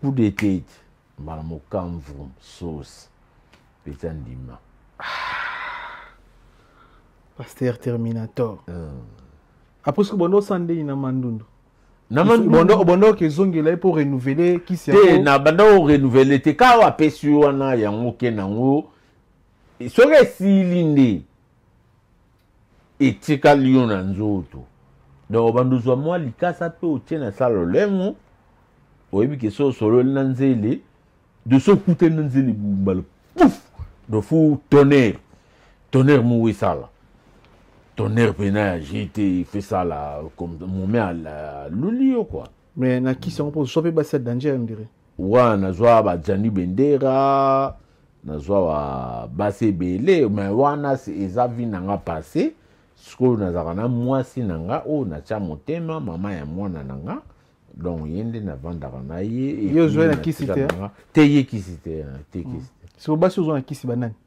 coup de tete mbala mokamvrum sauce peza ndima pasteur terminator hmm. après soki bondo osandei na mandundu bondo okezongela ye mpo renouvele kisi te na banda orenouvele te kaka apesi yo wana yango oke nango soki esili nde etikali yo na nzoto donc obanda ozwa mwa likasa mpe otie na sala lolengo oyebi ke so osololi na nzele de so okutani na nzele bumbala puf do fu tonnerre tonnerre moko esala tonnerre mpena ya jete efesala mome aluli yo kua mais na kisi yango mpo ozwa mpe basi ya danger ya ndire wana nazwa bajani bendera nazwa babasi ebele me wana eza vi na nga passe sikoyo nazalaka na mwasi na nga oyo natya motema mama ya mwana na nga donc ye nde navandaka na ye ye ozwa na kisi te te ye kisi te te kisi te sikoyo basi ozwa na kisi banani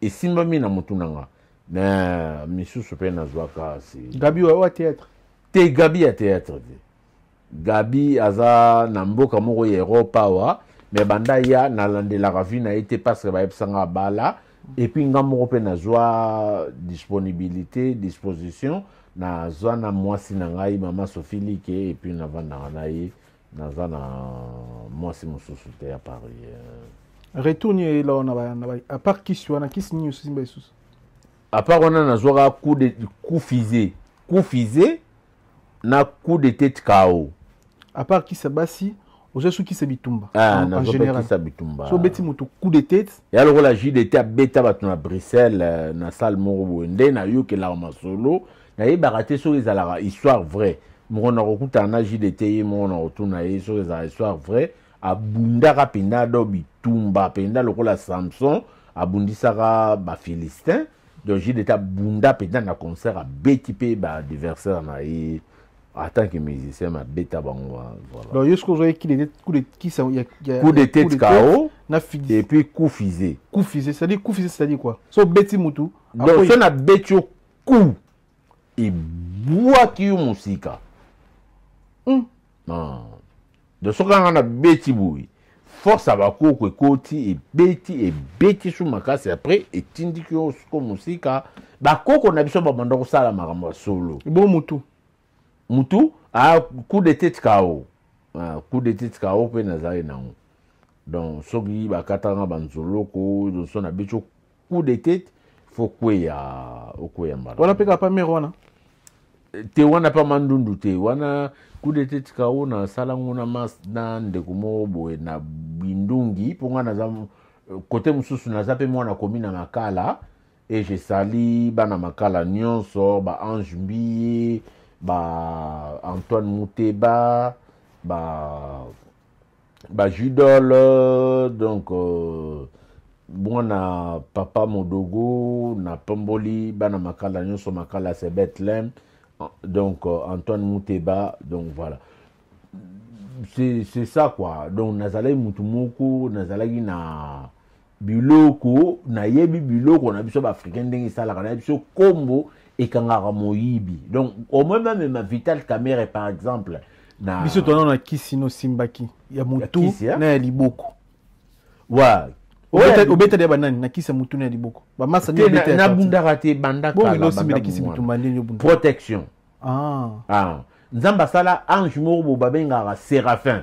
esimbami na mutu na nga mais misusu pe nazwaka si gabi wa theatre te gabi ya theatre te gabi aza na mboka moko ya europe awa mais banda ya nalandelaka vie na ye te parce que bayebisa nga abala epuis nga moko mpe nazwa disponibilité disposition nazwa na mwasi na ngai mama sophie like epuis navandaka na ye naza na mwasi mosusu te ya paris euh. retour nini eyela wana bayanga apart kisi wana kisi nini osimba lisusu apart wana nazwaka coup de coup fise coup fise na coup de tete kao apart kisa basi ozwa sukisa bitumba ah, en général so obeti moto coup de tete ya lokola jus de te abeta bato na bruxelles euh, na salle moko boye nde nayokelaka masolo nayebaka te soki ezalaka histoire vrai moko nakokutana na jdt ye moko nakotuna ye soki ezalaka histoire vrai abundaka mpenza do bitumba mpenza lokola samson abundisaka bafilistin donc jdt abunda mpenza na concert abeti mpe baadversaire na ye en tant que musicien mabeta bango hein, voilà. donc yo soki ozwaki coup de tete kao et puis coup fise coup fise c'est à dire coup fise c'est à dire quoi so obeti mutu donc so nabeti yo coup ebwaki yo mosika hmm. ah. de soki anga na beti boye force ya bakoko ekoti ebeti ebeti su makasi après etindiki yo soko mosika bakoko na biso babanda kosala makambo ya solo bo mutu mutu ah, coup de tete kao ah, coup de tete kao mpe nazali nango donc soki bakatanga banzoloko nyonso na biso coup de tete fo kweya okweya mbala wana mpe kaka pa mere wana eh, te wana pa mandundu te wana coup de tete kao nasala ngo na mas na ndeko moko boye na bindungi mpo ngai naza kote eh, mosusu naza mpe mwana komi na makala e je sali bana makala nyonso ba ange mbiye ba antoine muteba ba ba judol donc euh, mwana papa modogo na pamboli bana makala nyonso makala se bethlehem donc euh, antoine muteba donc voilà c'est ça quoi donc nazalaki mutu moko nazalaki na biloko nayebi biloko na biso baafricain ndenge esalaka nayebi biso kombo ekangaka moyibi donc omoi mamema vital camere par exemple na biso twana na kisi nosimbaki ya motu na ya liboko wa obetali ya banani na kisi ya motu na ya liboko bamasa nabundaka te bandakaprotection ah. ah. nzambe asala ange moko bo babengaka séraphin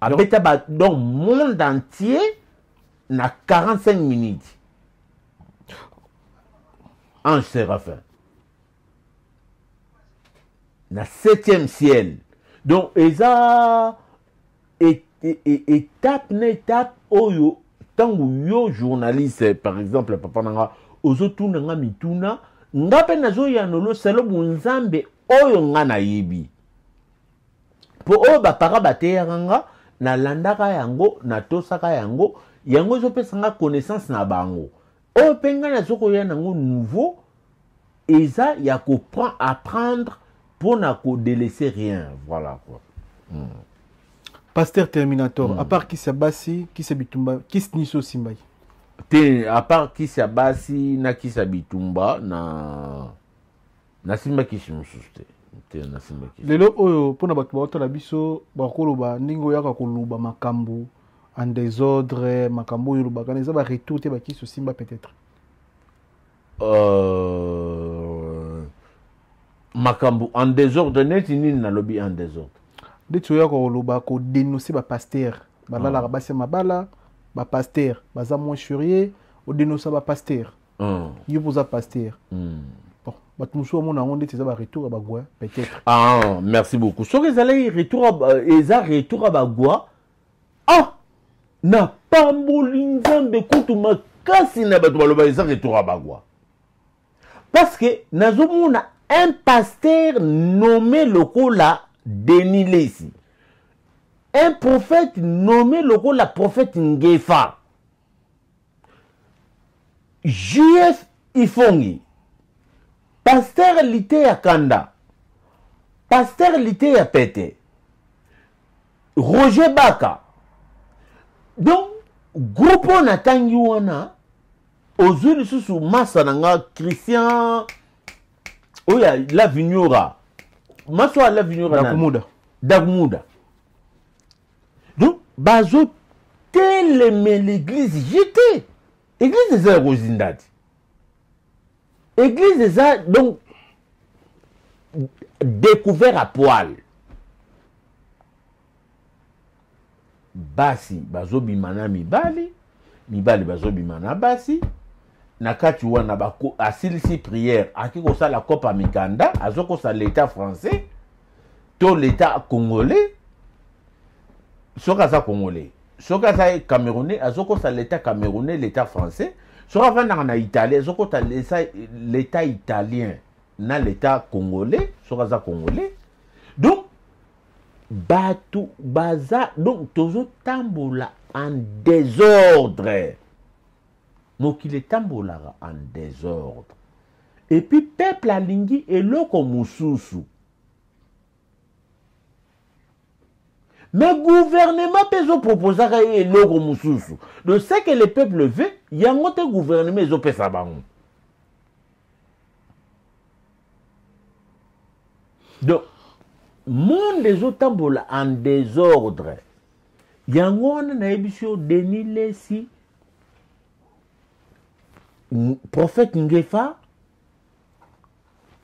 abeta ba donc monde entier na 45 minutes ange séraphin na 7e ciel donc eza et, et, et, étape na étape oyo ntango yo journaliste par exemple papa na nga ozotuna nga mituna nga mpe nazoyanolo selo bonzambe oyo nga nayebi mpo oyo bapara bateyaka nga nalandaka yango natosaka yango yango ezopesa nga connaissance na bango oyo mpe ngai nazokoya nango nouveau eza ya koapprendre mpo na kodelese rien voilà quoi mm. pasteur terminator mm. apart kisi ya basi kisi ya bitumba kisi nisi osimbaki te apart kisi ya basi na kisi ya bitumba na nasimba kisi mosusu te te nasimba kisi lelo oyo mpona bato baotala biso bakoloba ndenge oyaka koloba makambo en desordre makambo oyo olobaka na eza baretour te bakisi osimba peut-être euh, makambo en desordre neti nini nalobi en desordre ndeti oyaka koloba kodenonse bapaster balalaka ah. basi ya mabala bapaster baza moins churie odenonsa bapaster Mm. yo mpo oza pasteur mm. bon bato mosusu bamona yango ndeti eza baretour ya bagwa peut-être ah, merci beaucoup soki ezalaki retour euh, eza retour ya bagwa ah napamboli nzambe kutu makasi na bato baloba eza retour ya bagwa parce que nazomona un pasteur nommé lokola denis lesi un prophète nommé lokola prophète ngefa JF Ifongi, Pasteur Liteya Kanda, Pasteur Liteya Pete, Roger Baka. Donc groupe oyo natangi wana ozwi lisusu masa na nga Christian oyo ya La Vignora. Masa ya La Vignora Dakumuda. Dakumuda. donc bazo teleme l'église jete église eza ya kozinda te église eza donc découvert à poil basi bazobima na mibali mibali bazobima na basi na kati wana asilisi prière aki kosala copa mikanda azokosa l'état français to l'état congolais soki aza congolais soki aza camerounais azokosa l'état camerounais l'état français soki avandaka na italie azokota l'état italien na l'état congolais soki aza congolais donc bato baza donc tozotambola en désordre mokili etambolaka en desordre epuis peuple alingi eloko mosusu me guvernema mpe ezoproposaka ye eloko mosusu de ce que le peuple veut yango te guvernema ezopesa bango donc monde ezotambola en desordre yango wana nayebisi yo denis lesi prophète ngefa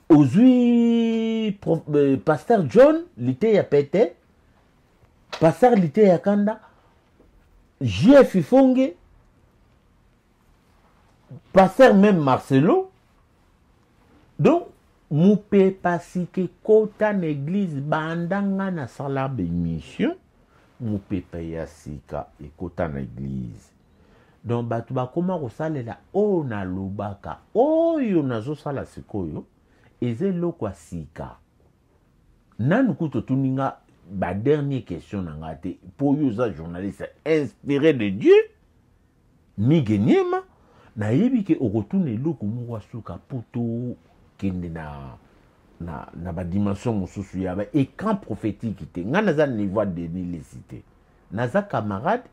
ozwi prof, euh, pasteur john liteya pete pasteur liteya kanda jf ifonge pasteur même marcelo donc mopepa sika ekota na eglize banda nga nasala bemission mopepe ya sika ekota na eglize donc bato bakoma kosalela oyo nalobaka oyo nazosala sikoyo eza eloko ya sika nanu kutu otuni nga badernier question na ngai te mpo oyo oza journaliste inspiré de dieu Migue Niema, nayebi ke okotuna eloko moko ya suka mpo tokende na, na, na badimension mosusu ya baecran prophétique te. Ngai naza niveau ya Denis Lesi te, naza camarade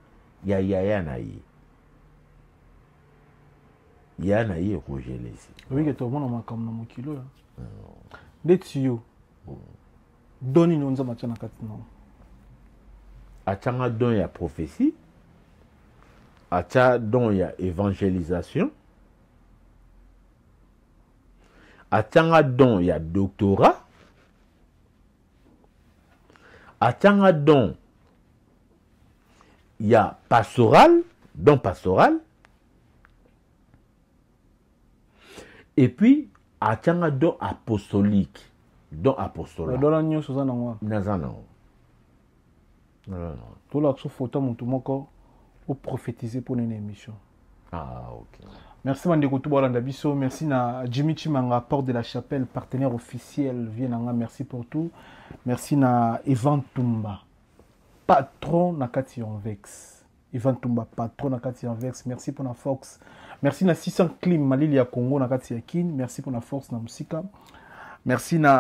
ya yaya na ye yaya na ye Roger Lesi. Oyebi ke tomona makambo na mokili oyo ndeti yo don nini oyo nzambe atya na kati na atyanga don ya prophétie atya don ya évangélisation atyanga don ya doctorat atyanga don ya pastoral don pastoral et puis atyanga don apostolique don apostola odona nyonso oza nango wana naza nango naza nango tolakisa foto ya motu moko oprofetize mpo nene émission ah, okay. merci bandeko to bolanda biso merci na jimmy chimanga porte de la chapelle partenaire officiel vie na nga merci pour tout merci na evan tumba patron na kati ya onvex Ivan Tumba patron na kati ya Vex merci pona Fox merci na 600 clim malili ya Congo na kati ya Kin merci pona force na musika merci na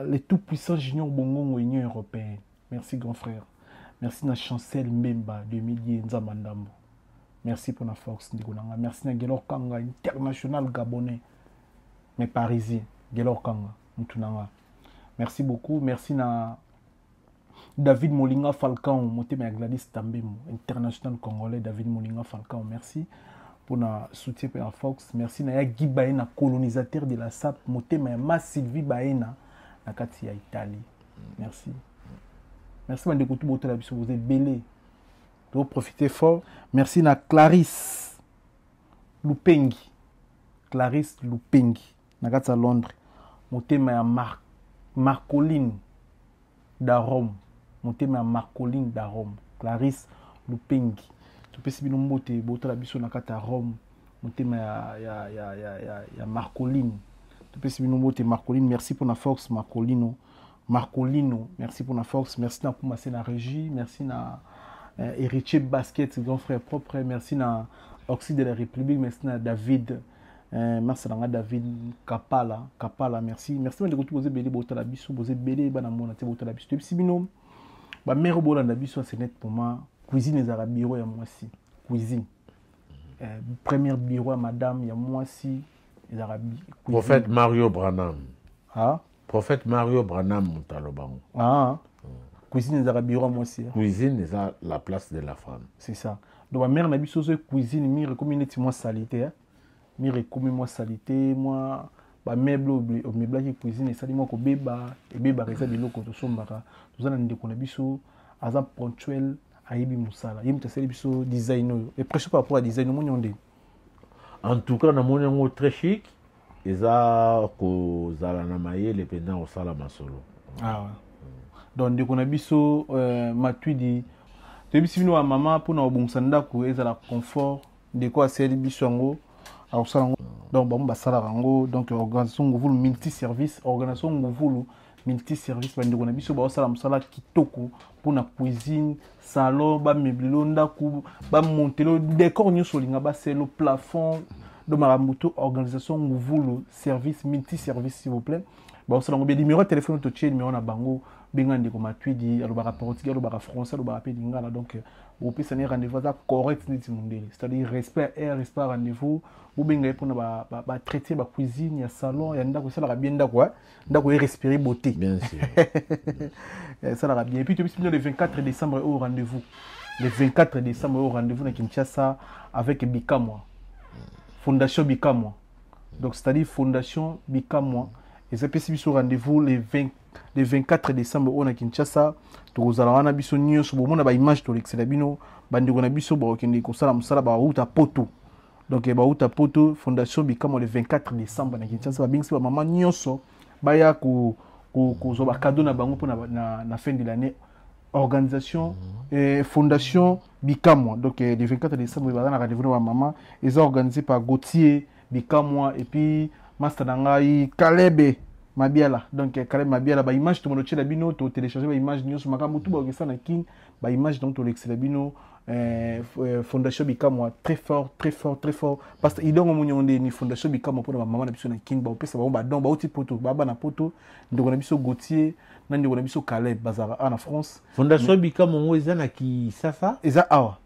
euh, le tout puissant Junior Bongongo Union européenne merci grand frère merci na Chancel Mbemba 2000 Nzamba Ndambo merci pona Fox ndeko nanga merci na Gelor Kanga international gabonais mais parisien Gelor Kanga mutu nanga merci beaucoup merci na David Molinga Falcão, motema ya Gladys Tambemo, international congolais David Molinga Falcão, merci pour le soutien pour la Fox. Merci Naya Guy Baena, colonisateur de la SAP, motema ya Ma Sylvie Baena, na kati ya Italie. Merci. Merci ma ndeko tout la biso, vous êtes belé. Donc profitez fort. Merci na Clarisse Lupengi. Clarisse Lupengi. na kati ya londres motema ya Mar marcoline darome motema ya marcoline darome clarisse lupengi topesi bino mbote botala biso na kati ya rome motema ya, ya, ya, ya, ya, ya marcoline topesi bino mbote marcoline merci mpona force marcolino marcolino merci mpona force merci na kuma se na régie merci na euh, héritier basket grand frère propre merci na oxy de la république merci na david Eh, merci na nga david kapala kapala merci merci bandeko tu boza ebele botala biso boza ebele bana mona te botala biso toyebisi bino bamere oyo bolanda biso ya senet poma cuisine ezalaka biro ya mwasi cuisine eh, première biro ya madame ya mwasi ezalaka bi- cuisine. prophète mario branham Ah, prophète mario branham moto aloba ngo ah. cuisine ezalaka biro ya mwasi eh. cuisine eza la place de la femme c'est ça donc bamere na biso ozo cuisine mire ekomi neti mwa salite eh. mire ekomi mwa salite mwa bameuble oyo omeblaki cuisine esali mwa kobeba ebebaka eza biloko tosombaka toza na ndeko na biso aza ponctuel ayebi mosala ye moto asali biso design oyo epression par rapport ya design omoni yango ndenge en tout cas namoni yango très chic eza kozala na mayele mpenza kosala masolo awa ah donc ndeko na biso euh, matwidi toyebisi bino bamama mpona kobongisa ndako ezala confort ndeko aseli biso yango akosala yango donc bango basalaka yango donc organisation nguvulu multiservice organisation nguvulu multiservice bandeko na biso baosala mosala kitoko mpona cuisine salon bameblelo ndako bamontelo décor nyonso olinga baselo plafond donc makambo to organisation nguvulu service multiservice s'il vous plaît baosala yango bia numéro ya telefone totie numéro na bango benga ndeko matuidi alobaka portugais alobaka français alobaka mpe lingala donc bopesani rendez-vous aza correct neti mundele c'est-à-dire respect air respect rendez-vous bobenga ye mpona batraite ba, ba bacuisine ya salon ya ndako esalaka bien ndako eh? ndako erespire beauté esalaka bien epuis tobisi bino le 24 décembre oyo rendez-vous le 24 décembre oyo rendez-vous na kinshasa avec bikamwa fondation bikamwa donc c'est-à-dire fondation bikamwa ezapesi biso rendez-vous le 24 le 24 décembre oyo na kinshasa tokozala wana biso nyonso bomona baimage tolekisela bino bandeko na biso bakokende kosala mosala bauta poto donc eh, bauta poto fondation bikamo le 24 décembre na kinshasa babengisi bamama nyonso baya kozwa bakado na bango mpo na, na fin de l'année organisation mhm. eh, fondation bikamwa donc eh, le 24 décembre baza na rendez-vous na bamama eza organisé par gautier bikamwa et puis master na ngai kalebe mabiala donc eh, kalebe mabiala baimage tomono tiela bino totelecharge baimage nyonso makambo tu baokesa na kin baimage donc tolekisela bino eh, eh, fondation bikamwa très fort très fort très fort parce que idongo moniongo nde ni fondation bikamwa mpona bamama na biso na kin baopesa bango badon bauti poto baba na poto ndeko na biso gautier na ndeko na biso caleb bazalaka awa na france fondation bikamwa yango eza na kisasa eza awa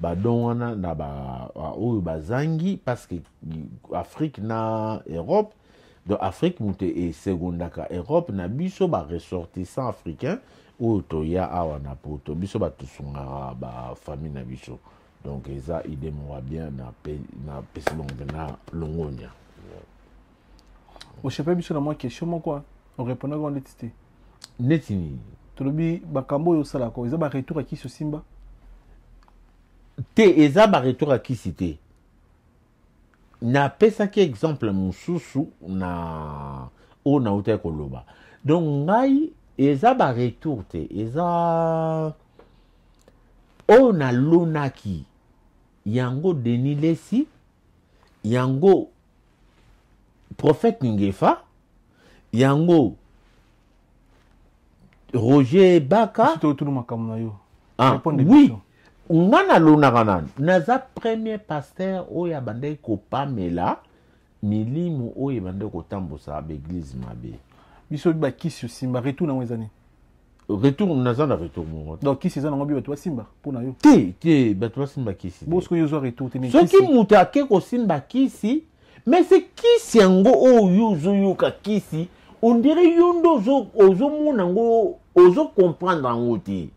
ba don wana na ba oyo bazangi parce que afrique na europe donc afrique moto esegondaka europe na biso ba ressortissant africain oyo toya awa na poto biso batusungaka bafamille na biso donc eza idée moko ya bien na pesi bango mpe na longonia ochape biso na mwa question moko orepondaki wana neti te neti nini tolobi makambo oyo osalaka eza baretour ya kisi osimba te eza baretour ya kisi te napesaki exemple mosusu na oyo nautaki koloba donc ngai eza baretour te eza oyo nalonaki yango denis lesi yango prophète ngefa yango roger baka totulu makambo na yo ah, oui nga nalonaka nanu naza premier pasteur oyo abandaki kopamela milimu oyo ebandaki kotambusa baeglize mabe biso bakisi osimba retour nango eza nini retour naza na retour mongo donc kisi eza nango bi bato basimba mpo na yo te te bato basimba kisi bosoki yo ozwa retour te soki moto ake kosimba kisi mais se kisi yango oyo yo ozoyoka kisi ondire yo nde ozomona yango ozokomprendre yango te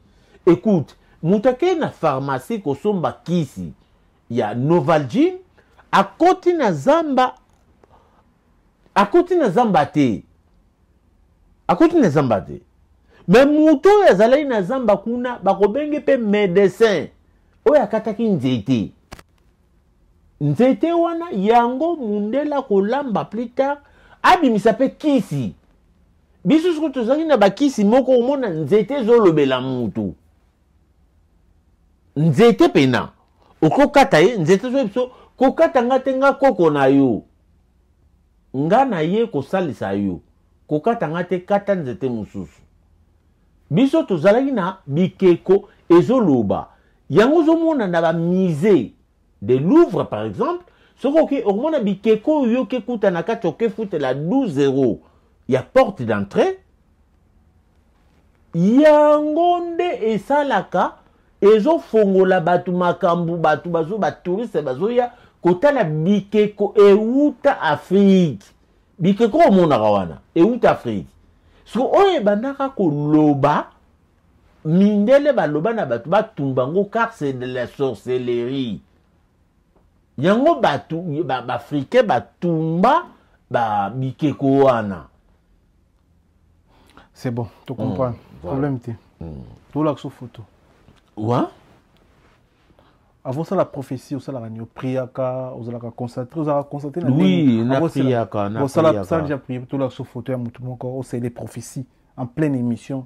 écoute moto akei na pharmacie kosomba kisi ya novalgine akoti na zamba akoti na zamba te akoti na zamba te me moto oyo azalaki na zamba kuna bakobenge mpe medecin oyo akataki nzete nzete wana yango mundela kolamba plus tard abimisa mpe kisi biso soki tozalaki na bakisi moko omona nzete ezolobela motu nzete pena okokata ye nzete soki biso kokata nga te nga koko na yo nga na ye kosalisa yo kokata nga te kata nzete mosusu biso tozalaki na bikeko ezoloba yango ozomona na bamusée de louvre par exemple soki oke okomona bikeko oyo okekuta na kati okefutela 12 euro ya porte d'entrée yango nde esalaka ezofongola bato makambo bato bazo batouriste bazoya kotala bikeko euta afrike bikeko omonaka wana euta afrike so oyo ebandaka koloba mindele baloba na bato batumba yango car c'est de la sorcellerie yango bato baafricain batumba ba bikeko wana c'est bon to comprendre mm, voilà. problème te mm. tolakisa photo wa avant ça la prophétie osalaka nini opriaka ozalaka concentré ozalaka concentré na oui napriaka napriaka osala déjà prière tolakisa photo ya motu moko osele prophétie en pleine émission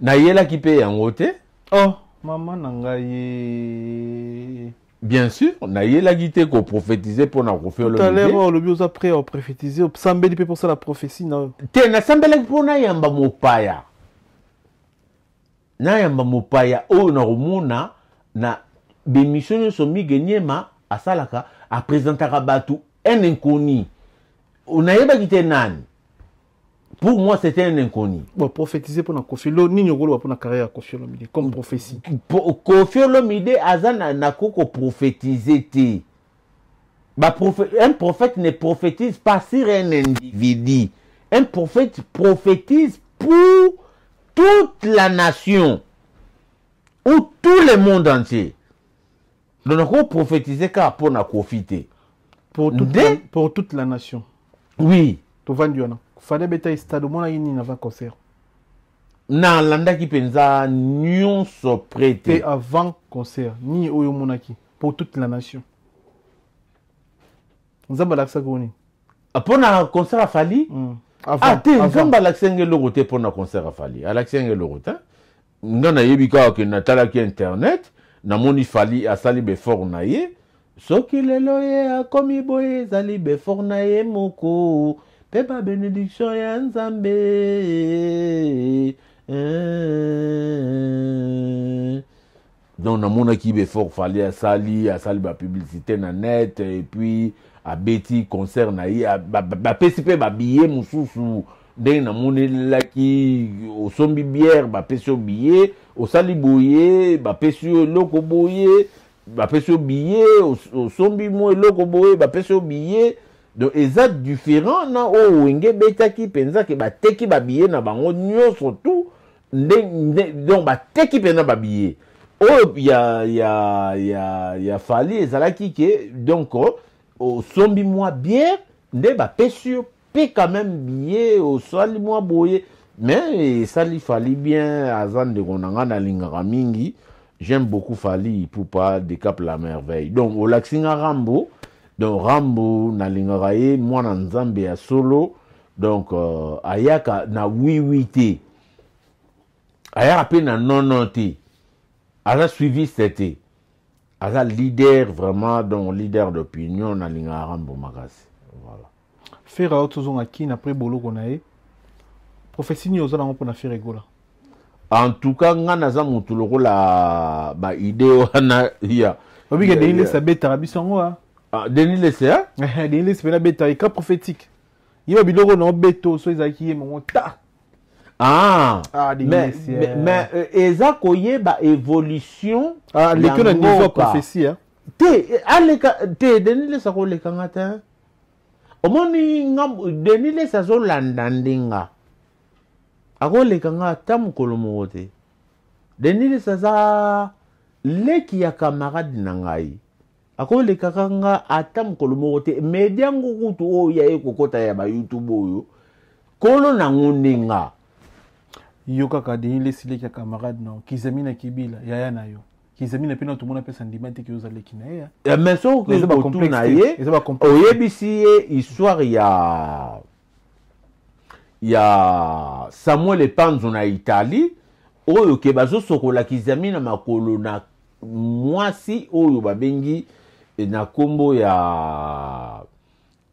nayelaki mpe yango te oh mama na ngai ye bien sûr nayelaki te koprophétise mpo na kofiololalaire olobi oza prêt ya koprophétise osambeli mpe mposala prophétie na oyo te nasambelaki mpo nayamba mopaya nayamba mopaya oyo nakomona na bemission nyonso mige niema asalaka apresentaka bato un inconnu nayebaki te nani pour moi c'était un inconnu bon prophétiser pour na Koffi Lo nini okoloba pour na carrière ya Koffi Olomide comme prophétie Koffi Olomide aza na na koko prophétiser te ba prophète, un prophète ne prophétise pas sur un individu un prophète prophétise pour toute la nation ou tout le monde entier donc nako prophétiser kaka mpo na kofi te pour toute, Nde? la, pour toute la nation oui tovandi wana fade abeta ye stade omonaki nini avant concert nalandaki mpenza nyonso pre te mpe avant concert nini oyo omonaki pour toute la nation nzambe alakisaki yo nini mpo na concert ya fali Mm. Avant, ah te avant. nzambe alakisaki ngai eloko te mpo na concert ya fali alakisaki ngai eloko te nga nayebi kaka ke natalaki internet namoni fali asali befort na ye soki lelo ye akomi boye ezali befort na ye moko mpe babenediction ya nzambe eh, donc namonaki befort fali asali asali bapublicité na net epuis abeti concert na ye bapesi mpe babiye mosusu ndenge namonelaki osombi biere bapesi yo biye osali boye bapesi yo eloko boye bapesi yo biye osombi mwa eloko boye bapesi yo biye donc eza différent na oyo wenge ebetaki mpenza ke bateki babiye na bango nyonso tout nde nde donc bateki mpenza babiye oyo ya ya ya ya fali ezalaki ke donc osombi mwa biere nde bapesi yo mpe quand même biye osali mwa boye mais esali fali bien aza ndeko na ngai nalingaka mingi j'aime beaucoup fali ipupa de cap la merveille donc olakisi nga rambo donc rambo nalingaka ye mwana nzambe ya solo donc euh, ayaka na wiwi te ayaka mpe na nono te aza suiviste te aza leader vraiment donc leader d'opinion nalingaka rambo makasi voilà fere auti ozonga kini après boloko na ye prophétie nini oza nango mpo na fere egola en tout cas nga naza motu lokola baide wana ya obike denis lese abetaka biso yango a ah, denis lese denis lese mpe nabetaka eka prophétique yo biloko na obeto so ezalaki ye mongo ta ah, ah mais, mais, mais euh, eza koyeba évolution ah, leki na niveau ya prophétie hein? te aleka te denis lesa koleka nga te omoni nga denis lesa azolanda nde nga akoleka nga ata mokolo moko te denis lesa aza leki ya camarade na ngai akolekaka nga ata mokolo moko te media ngo kutu oyo ya ye kokota ya ba youtube oyo kolo nango nde nga yo kaka denis lesileki ya camarade na kizami na kibila yaya na yo kizami na mpena tomona pesa ndima te keoza leki na ye eh, mais soki okotu na ye oyebisi ye histoire ya ya samuel epanzo na italie oyo ke bazosokola kizami na makolo na mwasi oyo babengi eh, na kombo ya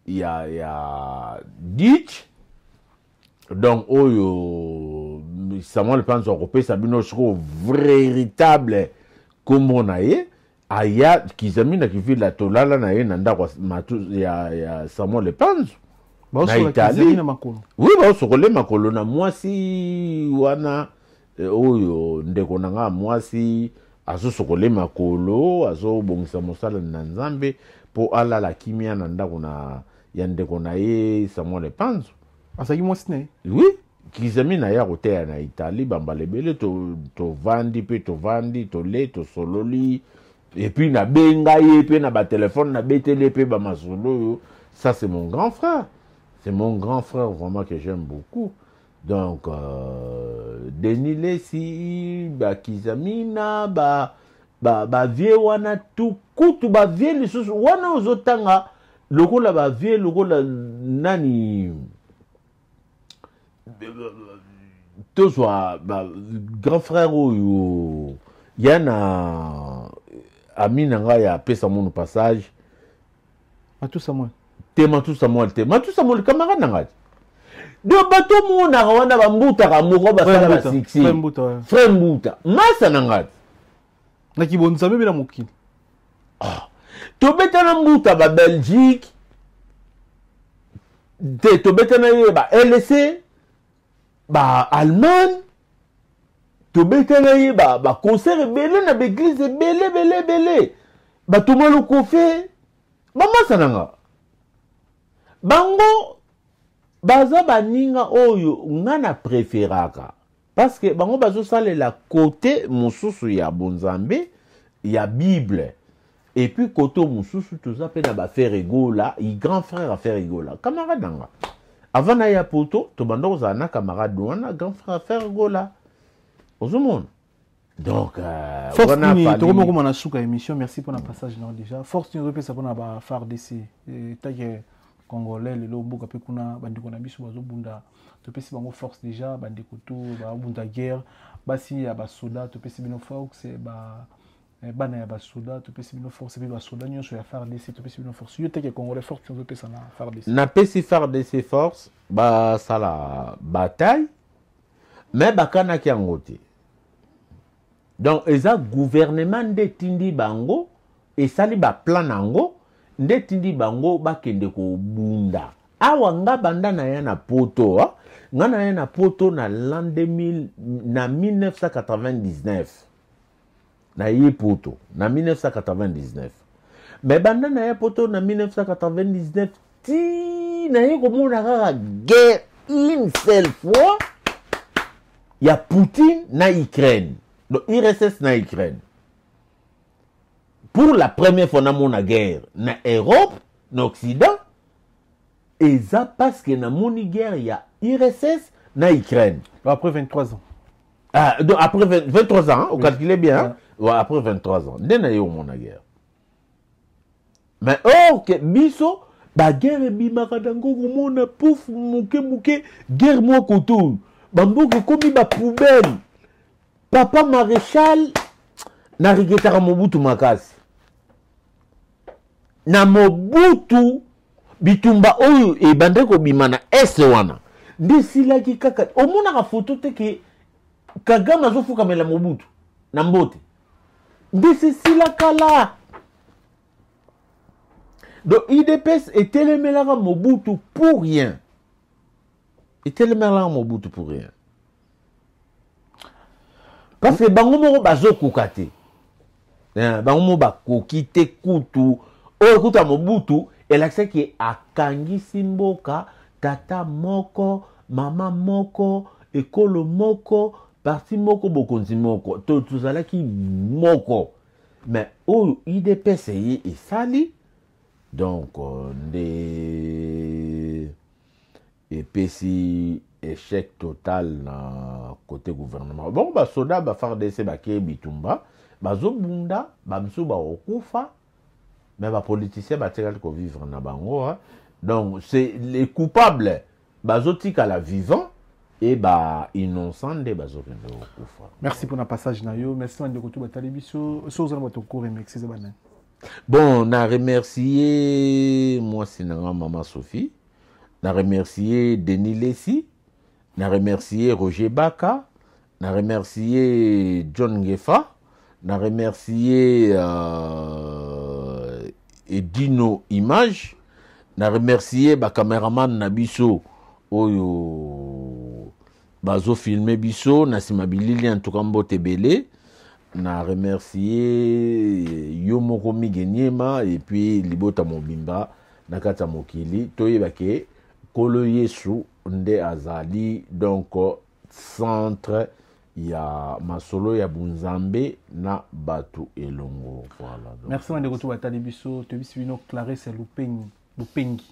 ya ya ditch donc oyo samuel panzo akopesa bino sikoyo véritable kombo na ye aya kizami na kivila tolala na ye na ndako ya, ya samuel panzo na italie oui baosokole makolo na mwasi wana E, oyo ndeko na ngai mwasi azosokole makolo azobongisa mosala na nzambe mpo alala kimia na ndako na ya ndeko na ye samuel panzu azalaki mwasi na ye oui kizami na ye akoteya na italie bambala ebele tovandi to mpe tovandi tole tosololi epuis nabenga ye mpe na batelefone nabeteli ye mpe bamasolo oyo ça c'est mon grand frère c'est mon grand frère vraiment que j'aime beaucoup donc euh, denis lesi bakizamina ba bavie ba wana tu kutu bavie lisusu wana ozotanga lokola bavie lokola nani tozwa ba grand frère oyo ya na ami na ngai apesa mono passage Matou Samuel. Te Matou Samuel te. Matou Samuel camarade na ngai. De bato omonaka wana bambutaka moko basala ba succès. Frère Mbuta. Masa na ngai. Na kibonza mebe na mokili. Ah. Tobetana Mbuta ba Belgique. Te tobetana ye ba LC. ba allemagne tobetela ye baconcert ba ebele na baeglize ebele ebele ebele batoma lokofe bamasa na nga bango baza baninga oyo nga na preferaka parceke bango bazosalela kote mosusu ya bonzambe ya bible Et puis koto mususu toza pe na ba ferre gola, i grand frère à ferre gola, camarade nanga. Avant na ya poto, to bando za na camarade wana grand frère à ferre gola. Ozomona. Donc euh, force wana ni fali- to moko mana suka émission, merci pour na passage non déjà. Force ni repesa pona ba FARDC. Eh, Tag congolais lelo mboka pe kuna bandeko na biso bazo bunda. To pesi bango force déjà bandeko to ba bunda guerre. Basi ya ba soda to pesi bino force ba Eh, bana ya basoda topesi bino force mpe basoda nyonso ya fardc topesi bino force yo teke congolais force ozopesa na fardc napesi fardc force basala bataille me bakanaki yango te donc eza gouvernement nde etindi bango esali baplan na yango nde etindi bango bakende kobunda awa nga banda na ya na poto ah, nga na ya na poto na l'an 2000 na 1999 naye poto na 1999 me banda na ya poto na 1999 ti naye komona kaka guerre une seule fois ya poutine na ukraine donc urss na ukraine pour la première fois namona guerre na europe na occident eza parce que namoni guerre ya urss na ukraine après 23 ans ah, donc après 20, 23 ans oui. calculez bien hein? ouais. après 23 ans nde na ye omona guerre mais or que biso baguerre ebimaka nango komona pouf moke moke guerre moko to bamboka ekomi bapoubele papa maréchal na regretaka mobutu makasi na mobutu bitumba oyo ebandaki kobima na este wana nde esilaki kaka omonaka foto te ke kagame azofukamela mobutu na mbote nde sesila kala donc idps etelemelaka mobutu pour rien etelemelaka mobutu pour rien parce que bango moko bazokoka te eh, bango moko bakoki te kutu oyo kutu ya mobutu elakisaki akangisi mboka tata moko mama moko ekolo moko parti moko bokonzi moko to tozalaki moko me oyo idps eye esali donc euh, nde epesi echec total na kote gouvernement bango basoda ba fardc bakei bitumba bazobunda bamisusu bakokufa me bapoliticien batikali kovivre na bango hein. donc c'est les coupables bazotikala vivant e ba innocent nde bazokende kokufa merci mpona passage na yo merci bandeko to batali biso so oza na bato koremercie eza banani bon na remercie mwasi na nga mama sophie na remercier Denis Lessi, na remercier Roger Baka, na remercier John Ngefa, na remercier euh, Edino Image, na remercier ba cameraman na biso oyo bazo filme biso na nsima bilili en tout cas mbote ebele na remercie yo moko mige niema epuis libota mobimba na kati ya mokili toyeba ke nkolo yesu nde azali donc centre ya masolo ya bunzambe na bato elongo voilà, donc. merci bandeko to batali biso toyebisi bino clarisse lupengi lupengi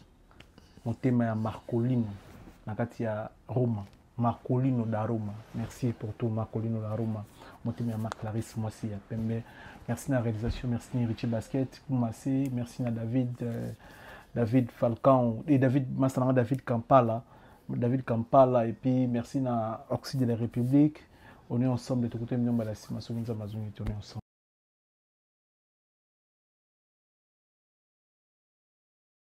motema ya marcolino na kati ya roma marcolino da roma merci pour tout marcolino da roma motema ya marc claris mwasi ya pembe merci na réalisation merci na héritier basket kumase merci na david euh, david falcon et david masananga david kampala david kampala et puis merci na oxy de la république on est ensemble tokuta minyomba na nsima soki nzambe azongi te on est ensemble